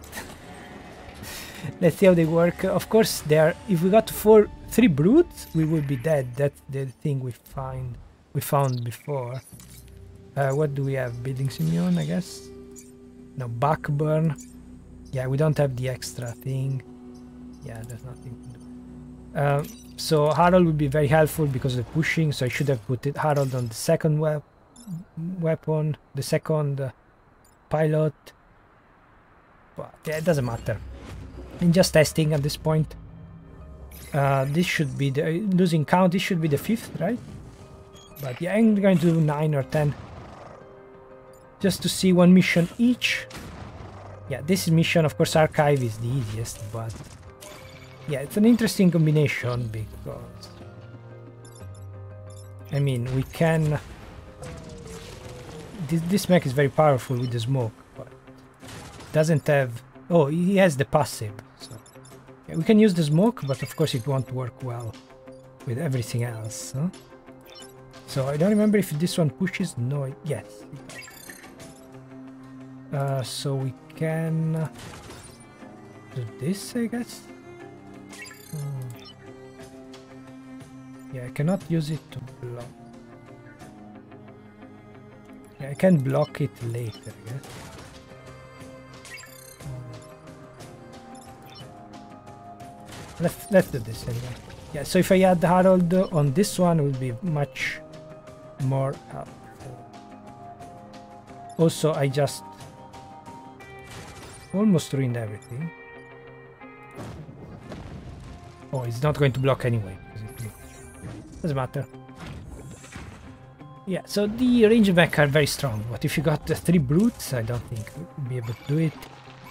<laughs> Let's see how they work. Of course, there. If we got four, three brutes, we would be dead. That's the thing we find, we found before. Uh, what do we have? Buildings immune, I guess. No backburn. Yeah, we don't have the extra thing. Yeah, there's nothing uh, so Harold would be very helpful because of pushing, so I should have put it Harold on the second wep weapon, the second uh, pilot. But yeah, it doesn't matter. I'm just testing at this point. Uh, this should be the losing count. This should be the fifth, right? But yeah, I'm going to do nine or ten, just to see one mission each. Yeah, this mission, of course, archive is the easiest, but yeah, it's an interesting combination because... I mean, we can... This, this mech is very powerful with the smoke, but doesn't have... Oh, he has the passive, so... Yeah, we can use the smoke, but of course it won't work well with everything else, huh? So I don't remember if this one pushes. No, yes. Uh, so we can do this, I guess. Hmm. Yeah, I cannot use it to block. Yeah, I can block it later, yes. Hmm. Let's, let's do this anyway. Yeah, so if I add Harold on this one, it will be much more helpful. Also, I just almost ruined everything. Oh, it's not going to block anyway. Doesn't matter. Yeah, so the range mech are very strong, but if you got the three brutes, I don't think we'll be able to do it.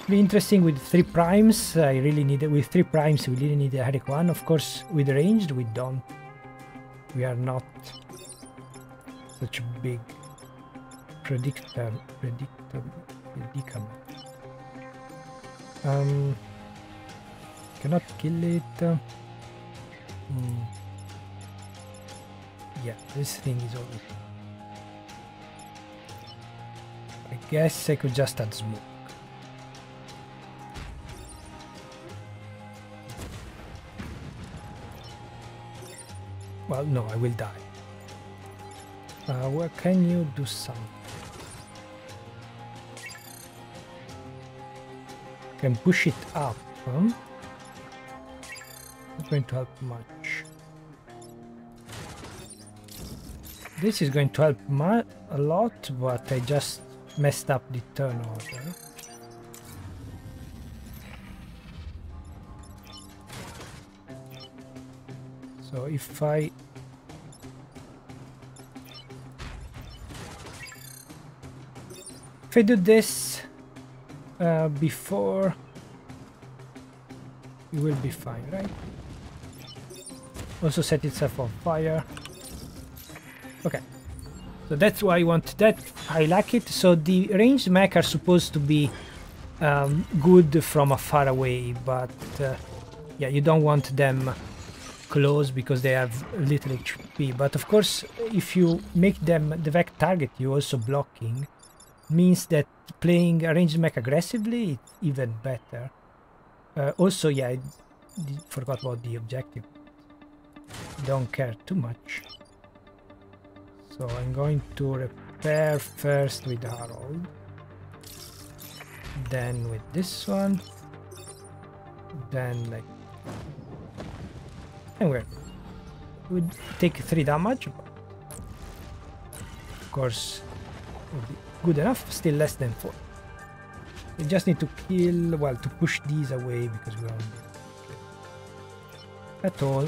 Be interesting with three primes. I really need it. With three primes, we really need a Henry Kwan. Of course, with ranged, we don't. We are not such a big predictor, predictor, predicament. Um, Cannot kill it. Hmm. Yeah, this thing is over. I guess I could just add smoke. Well, no, I will die. Uh, where can you do something? Can push it up, huh? not going to help much. This is going to help a lot, but I just messed up the turn order. So if I if I do this uh, before, it will be fine, right? also set itself on fire. Okay. So that's why I want that. I like it. So the ranged mech are supposed to be um, good from far away, but uh, yeah, you don't want them close because they have little HP. But of course, if you make them the Vek target you also blocking, means that playing a ranged mech aggressively it's even better. Uh, also, yeah, I forgot about the objective. don't care too much. So I'm going to repair first with Harold. Then with this one. Then like... We're... Would take 3 damage. Of course, good enough. Still less than 4. We just need to kill... Well, to push these away because we are at all.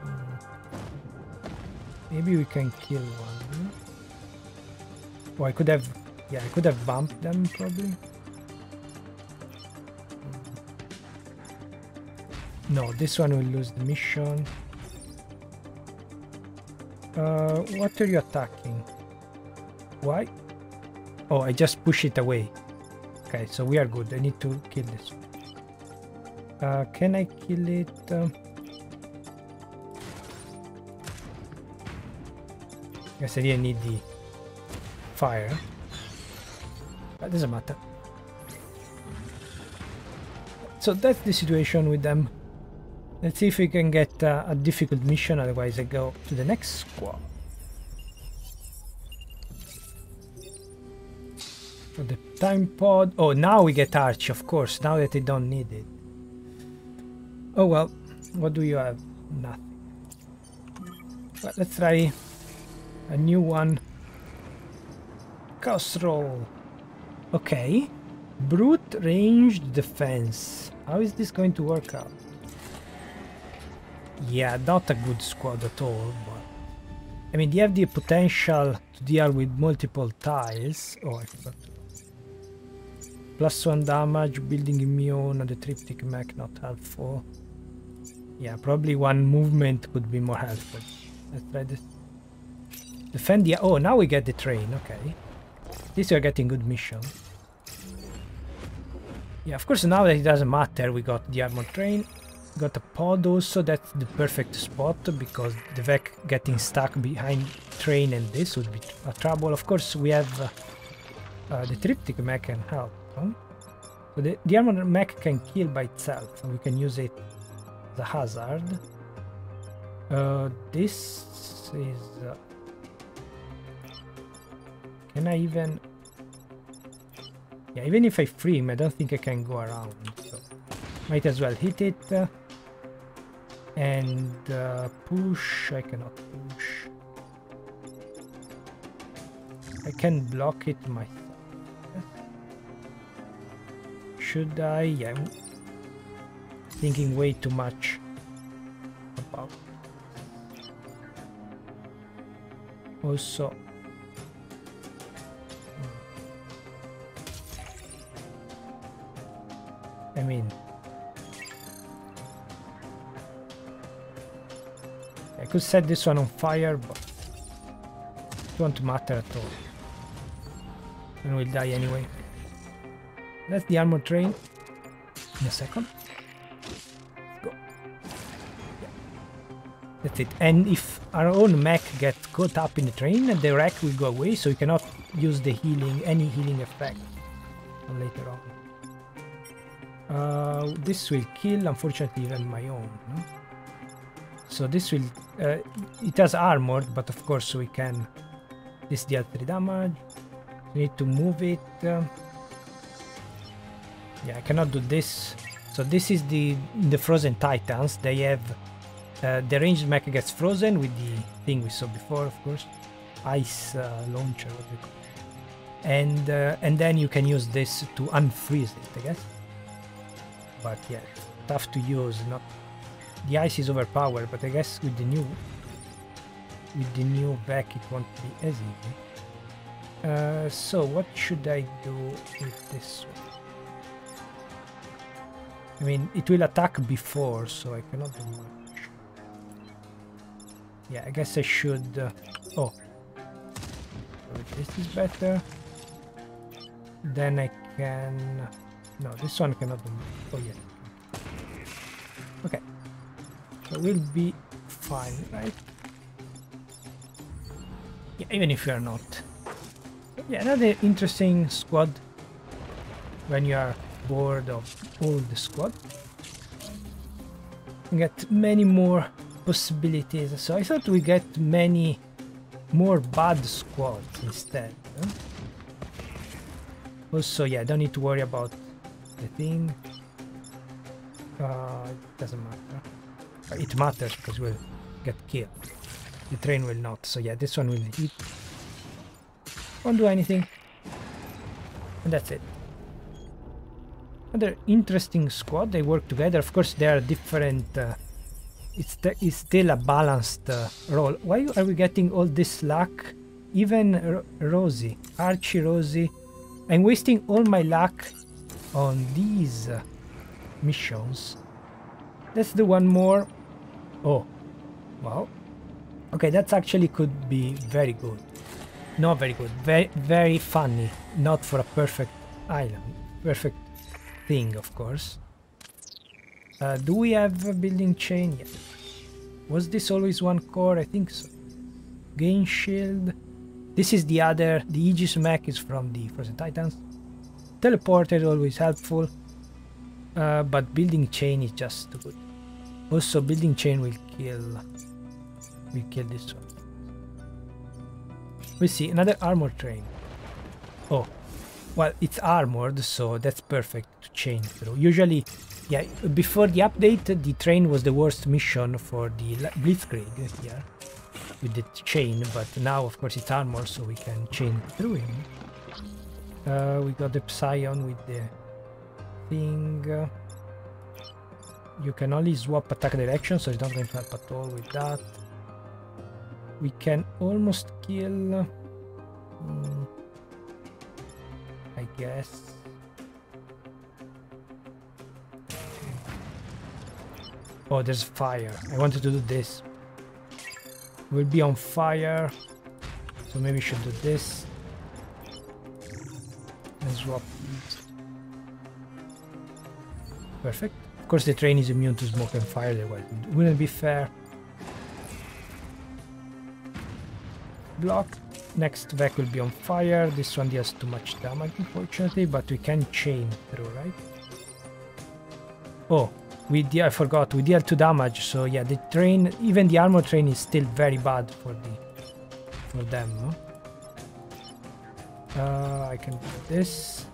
Hmm. Maybe we can kill one. Oh, I could have... Yeah, I could have bumped them, probably. Hmm. No, this one will lose the mission. Uh, what are you attacking? Why? Oh, I just push it away. Okay, so we are good. I need to kill this. Uh, can I kill it? Uh, guess I didn't need the fire. That doesn't matter. So that's the situation with them. Let's see if we can get uh, a difficult mission, otherwise I go to the next squad. The time pod... Oh, now we get Arch, of course, now that I don't need it. Oh well, what do you have? Nothing. Well, let's try a new one. Chaos roll. Okay. Brute ranged defense. How is this going to work out? Yeah, not a good squad at all, but... I mean, they have the potential to deal with multiple tiles. Oh, I forgot. Plus one damage, building immune, on the triptych mech not helpful. Yeah, probably one movement could be more helpful. Let's try this. Defend the... Oh, now we get the train. Okay. This we are getting good mission. Yeah, of course, now that it doesn't matter, we got the armor train. Got a pod also, that's the perfect spot because the Vek getting stuck behind train and this would be a trouble. Of course, we have uh, uh, the triptych mech can help. So the, the armor mech can kill by itself, we can use it the hazard. Uh, this is... Uh, can I even... Yeah, even if I free him, I don't think I can go around. So might as well hit it. Uh, and push, I cannot push. I can block it myself. Should die, I'm thinking way too much about. Also I mean I could set this one on fire but it won't matter at all. And we'll die anyway that's the armor train in a second go. That's it. And if our own mech gets caught up in the train, the wreck will go away, so you cannot use the healing, any healing effect later on. Uh, this will kill, unfortunately, even my own. No? So this will... Uh, it has armor, but of course we can... This deals 3 damage. We need to move it. Uh, yeah, I cannot do this. So this is the the Frozen Titans. They have uh, the ranged mech gets frozen with the thing we saw before, of course. Ice uh, launcher. And, uh, and then you can use this to unfreeze it, I guess. But yeah, tough to use. Not The ice is overpowered, but I guess with the new with the new back it won't be as easy. Uh, so what should I do with this one? I mean, it will attack before, so I cannot do much. Yeah, I guess I should... Uh, oh. This is better. Then I can... No, this one cannot do... Oh, yeah. Okay. So we'll be fine, right? Yeah, even if you are not. Yeah, another interesting squad when you are bored of all the squad. You get many more possibilities. So I thought we get many more bad squads instead. Huh? Also, yeah, don't need to worry about the thing. Uh, it doesn't matter. Uh, it matters because we'll get killed. The train will not. So yeah, this one will hit. Won't do anything. And that's it. Another interesting squad. They work together. Of course, they are different. Uh, it's, it's still a balanced uh, role. Why are we getting all this luck? Even R Rosie, Archie Rosie. I'm wasting all my luck on these uh, missions. Let's do one more. Oh, wow. Okay, that's actually could be very good. Not very good. Very, very funny. Not for a perfect island. Perfect thing, of course. Uh, do we have a building chain? yet? Was this always one core? I think so. Gain shield. This is the other. The Aegis mech is from the Frozen Titans. Teleported, always helpful. Uh, but building chain is just too good. Also, building chain will kill. Will kill this one. We see another armor train. Oh, well, it's armored, so that's perfect to chain through. Usually, yeah, before the update, the train was the worst mission for the Blitzkrieg here with the chain, but now, of course, it's armored so we can chain through him. Uh, we got the Psion with the thing. You can only swap attack direction, so it's not going to help at all with that. We can almost kill... Um, I guess. Oh, there's fire. I wanted to do this. We'll be on fire. So maybe we should do this. And swap Perfect. Of course the train is immune to smoke and fire, otherwise it wouldn't be fair. Block. Next Vek will be on fire. This one deals too much damage, unfortunately, but we can chain through, right? Oh, we I forgot. We deal 2 damage, so yeah, the train, even the armor train is still very bad for the for them. No? Uh, I can do this.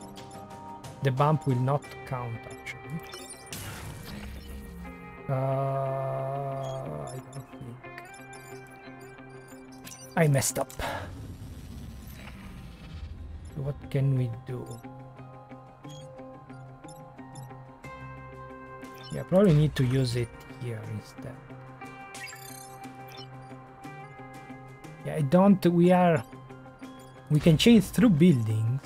The bump will not count, actually. Uh, I don't think. I messed up. What can we do? Yeah, probably need to use it here instead. Yeah, I don't... We are... We can change through buildings.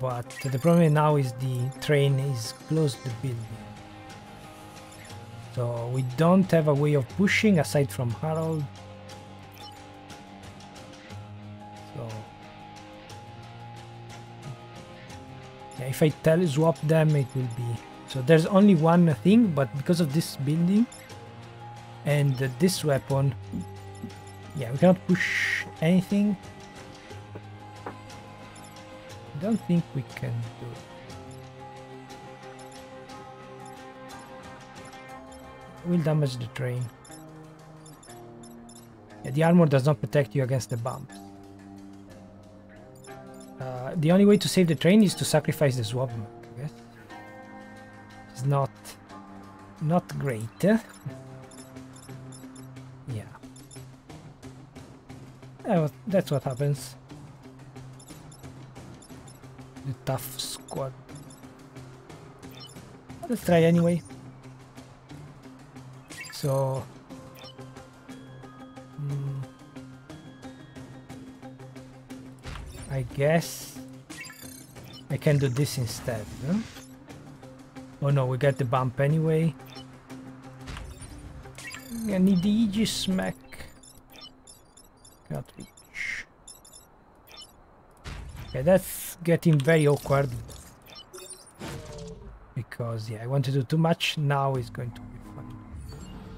But the problem now is the train is close to the building. So we don't have a way of pushing aside from Harold. So if I tell swap them it will be so there's only one thing, but because of this building and this weapon, yeah, we cannot push anything. I don't think we can do it. Will damage the train. Yeah, the armor does not protect you against the bumps. Uh, the only way to save the train is to sacrifice the swap not not great. <laughs> yeah. that's what happens. The tough squad. Let's try anyway. So... Mm, I guess I can do this instead. Huh? Oh no, we got the bump anyway. I need the Aegis mech. Can't reach. Okay, that's getting very awkward. Because, yeah, I want to do too much. Now it's going to be fun.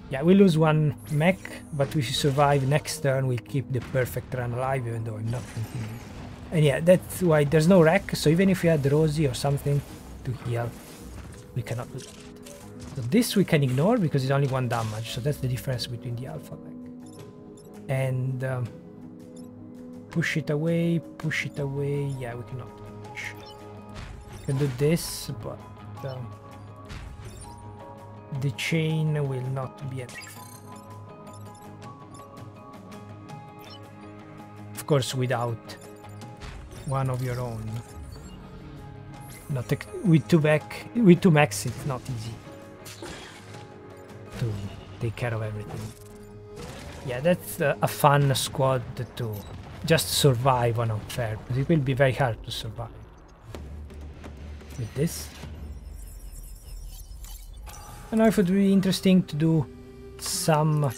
Yeah, we lose one mech, but we survive next turn. We keep the perfect run alive, even though I'm not continuing. And yeah, that's why there's no rack, So even if you had Rosie or something to heal, we cannot do that. So this we can ignore because it's only one damage, so that's the difference between the alpha mech. And um, push it away, push it away. Yeah, we cannot push. We can do this, but um, the chain will not be enough. Of course, without one of your own. Not with two back with two mechs, it's not easy to take care of everything. Yeah, that's uh, a fun squad to just survive on unfair, because it will be very hard to survive. With this. I know if it would be interesting to do some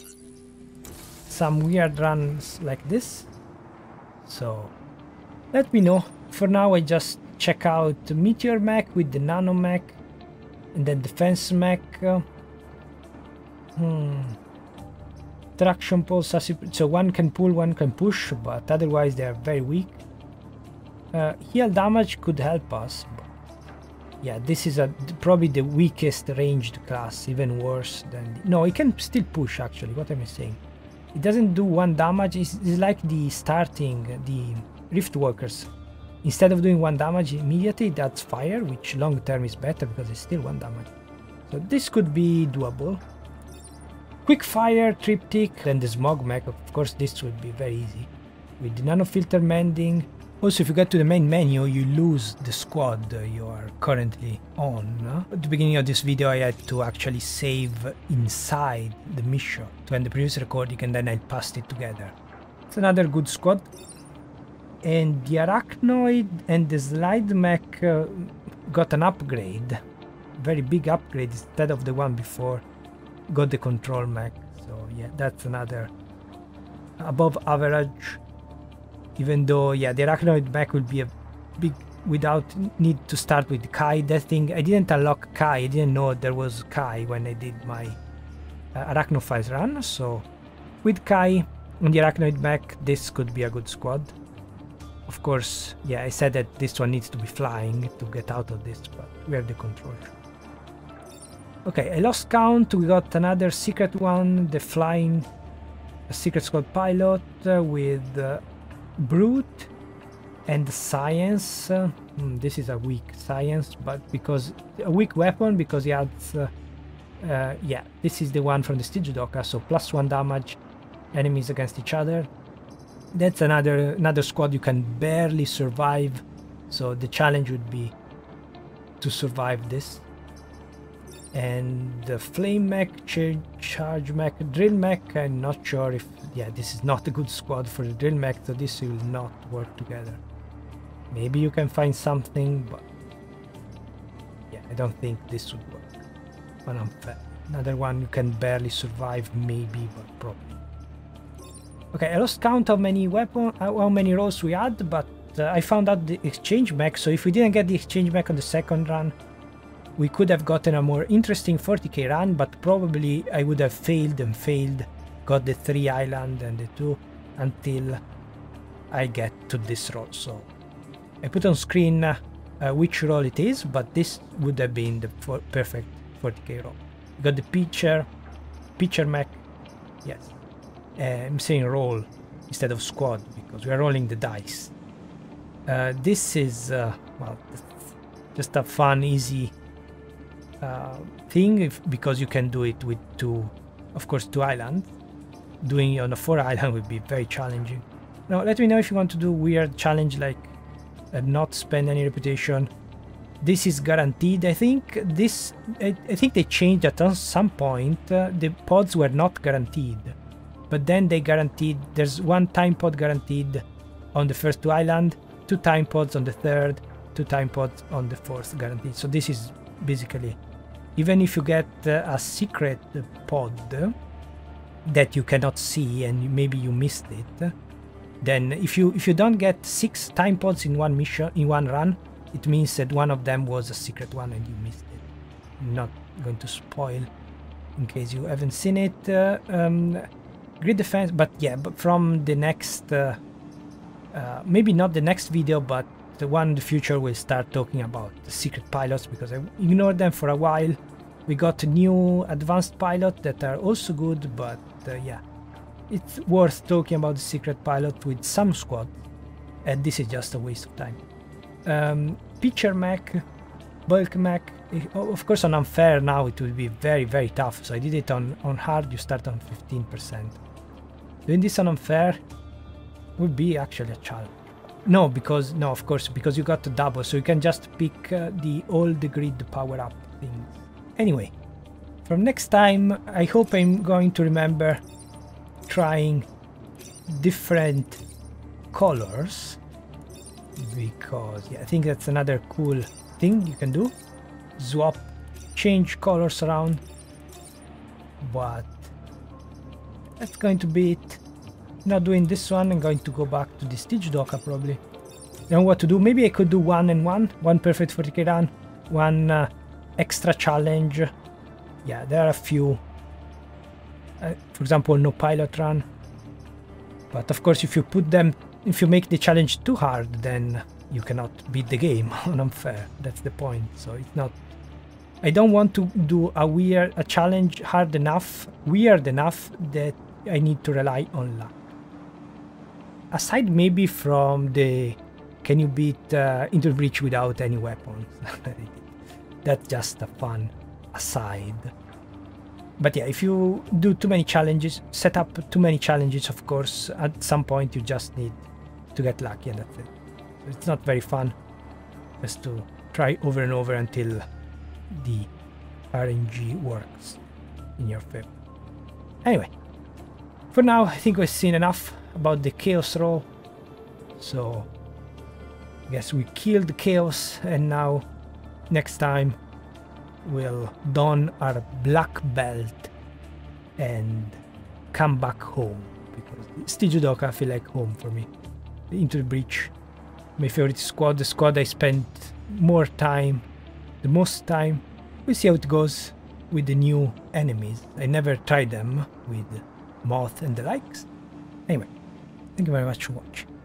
some weird runs like this. So let me know. For now I just check out Meteor Mech with the Nano Mech and then Defense Mech. Uh, hmm. Traction pulse, so one can pull, one can push, but otherwise they are very weak. Uh, heal damage could help us. yeah, this is a, probably the weakest ranged class, even worse than... no, it can still push actually, what am I saying? It doesn't do one damage, it's, it's like the starting, the Rift Walkers. Instead of doing one damage immediately, that's fire, which long term is better because it's still one damage. So this could be doable. Quick fire, triptych, and the smog mech, of course this would be very easy. With the nano filter mending. Also, if you get to the main menu, you lose the squad you are currently on. At the beginning of this video, I had to actually save inside the mission to end the previous recording and then I passed it together. It's another good squad and the arachnoid and the slide mech uh, got an upgrade. Very big upgrade instead of the one before. Got the control mech so yeah that's another above average. Even though yeah the arachnoid mech will be a big without need to start with kai. That thing i didn't unlock kai. I didn't know there was kai when i did my uh, arachnophiles run so with kai and the arachnoid mech this could be a good squad of course, yeah, I said that this one needs to be flying to get out of this, but we have the control. Okay, I lost count. We got another secret one, the flying a secret squad pilot uh, with uh, brute and science. Uh, hmm, this is a weak science, but because a weak weapon because he adds. Uh, uh, yeah, this is the one from the Steel Judoka, so plus one damage, enemies against each other, that's another another squad you can barely survive. So the challenge would be to survive this. And the flame mech ch charge mech drill mech i'm not sure if yeah this is not a good squad for the drill mech so this will not work together. Maybe you can find something but yeah i don't think this would work. But unfair another one you can barely survive maybe but probably Okay, I lost count how many weapon, how many rolls we had, but uh, I found out the exchange mech, so if we didn't get the exchange mech on the second run, we could have gotten a more interesting 40k run, but probably I would have failed and failed, got the 3 island and the 2 until I get to this roll. So I put on screen uh, uh, which roll it is, but this would have been the perfect 40k roll. got the pitcher, pitcher mech, yes. Uh, I'm saying roll instead of squad because we are rolling the dice. Uh, this is uh, well, just a fun, easy uh, thing if, because you can do it with two, of course, two islands. Doing it on a four <laughs> island would be very challenging. Now, let me know if you want to do weird challenge like uh, not spend any reputation. This is guaranteed. I think this. I, I think they changed at some point. Uh, the pods were not guaranteed but then they guaranteed there's one time pod guaranteed on the first two island, two time pods on the third, two time pods on the fourth guaranteed. So this is basically even if you get uh, a secret pod that you cannot see and maybe you missed it, then if you if you don't get six time pods in one mission in one run, it means that one of them was a secret one and you missed it. I'm not going to spoil in case you haven't seen it. Uh, um, grid defense but yeah but from the next uh, uh, maybe not the next video but the one in the future we'll start talking about the secret pilots because I ignored them for a while We got new advanced pilot that are also good, but uh, yeah, it's worth talking about the secret pilot with some squad, and this is just a waste of time. Um, pitcher mech, bulk mech, of course on unfair now it will be very very tough, so I did it on, on hard, you start on 15%. Doing this on unfair would be actually a challenge. No, because, no, of course, because you got the double, so you can just pick uh, the all the grid power up things. Anyway, from next time, I hope I'm going to remember trying different colors because yeah, I think that's another cool thing you can do. Swap, change colors around, but that's going to be it. Not doing this one, I'm going to go back to the Steel Judoka probably. I know what to do. Maybe I could do one and one, one perfect 40k run, one uh, extra challenge. Yeah, there are a few. Uh, for example, no pilot run. But of course, if you put them, if you make the challenge too hard, then you cannot beat the game <laughs> on unfair. That's the point. So it's not. I don't want to do a weird, a challenge hard enough, weird enough that I need to rely on luck. Aside maybe from the can you beat uh, Into Breach without any weapons? <laughs> That's just a fun aside. But yeah, if you do too many challenges, set up too many challenges, of course, at some point you just need to get lucky and that's it. It's not very fun just to try over and over until the RNG works in your favor. Anyway, for now, I think we've seen enough about the Chaos role. So I guess we killed the chaos and now next time we'll don our black belt and come back home because Steel Judoka feel like home for me. Into the breach. My favorite squad, the squad I spent more time, the most time. We'll see how it goes with the new enemies. I never tried them with Moth and the likes. Anyway, thank you very much for watching.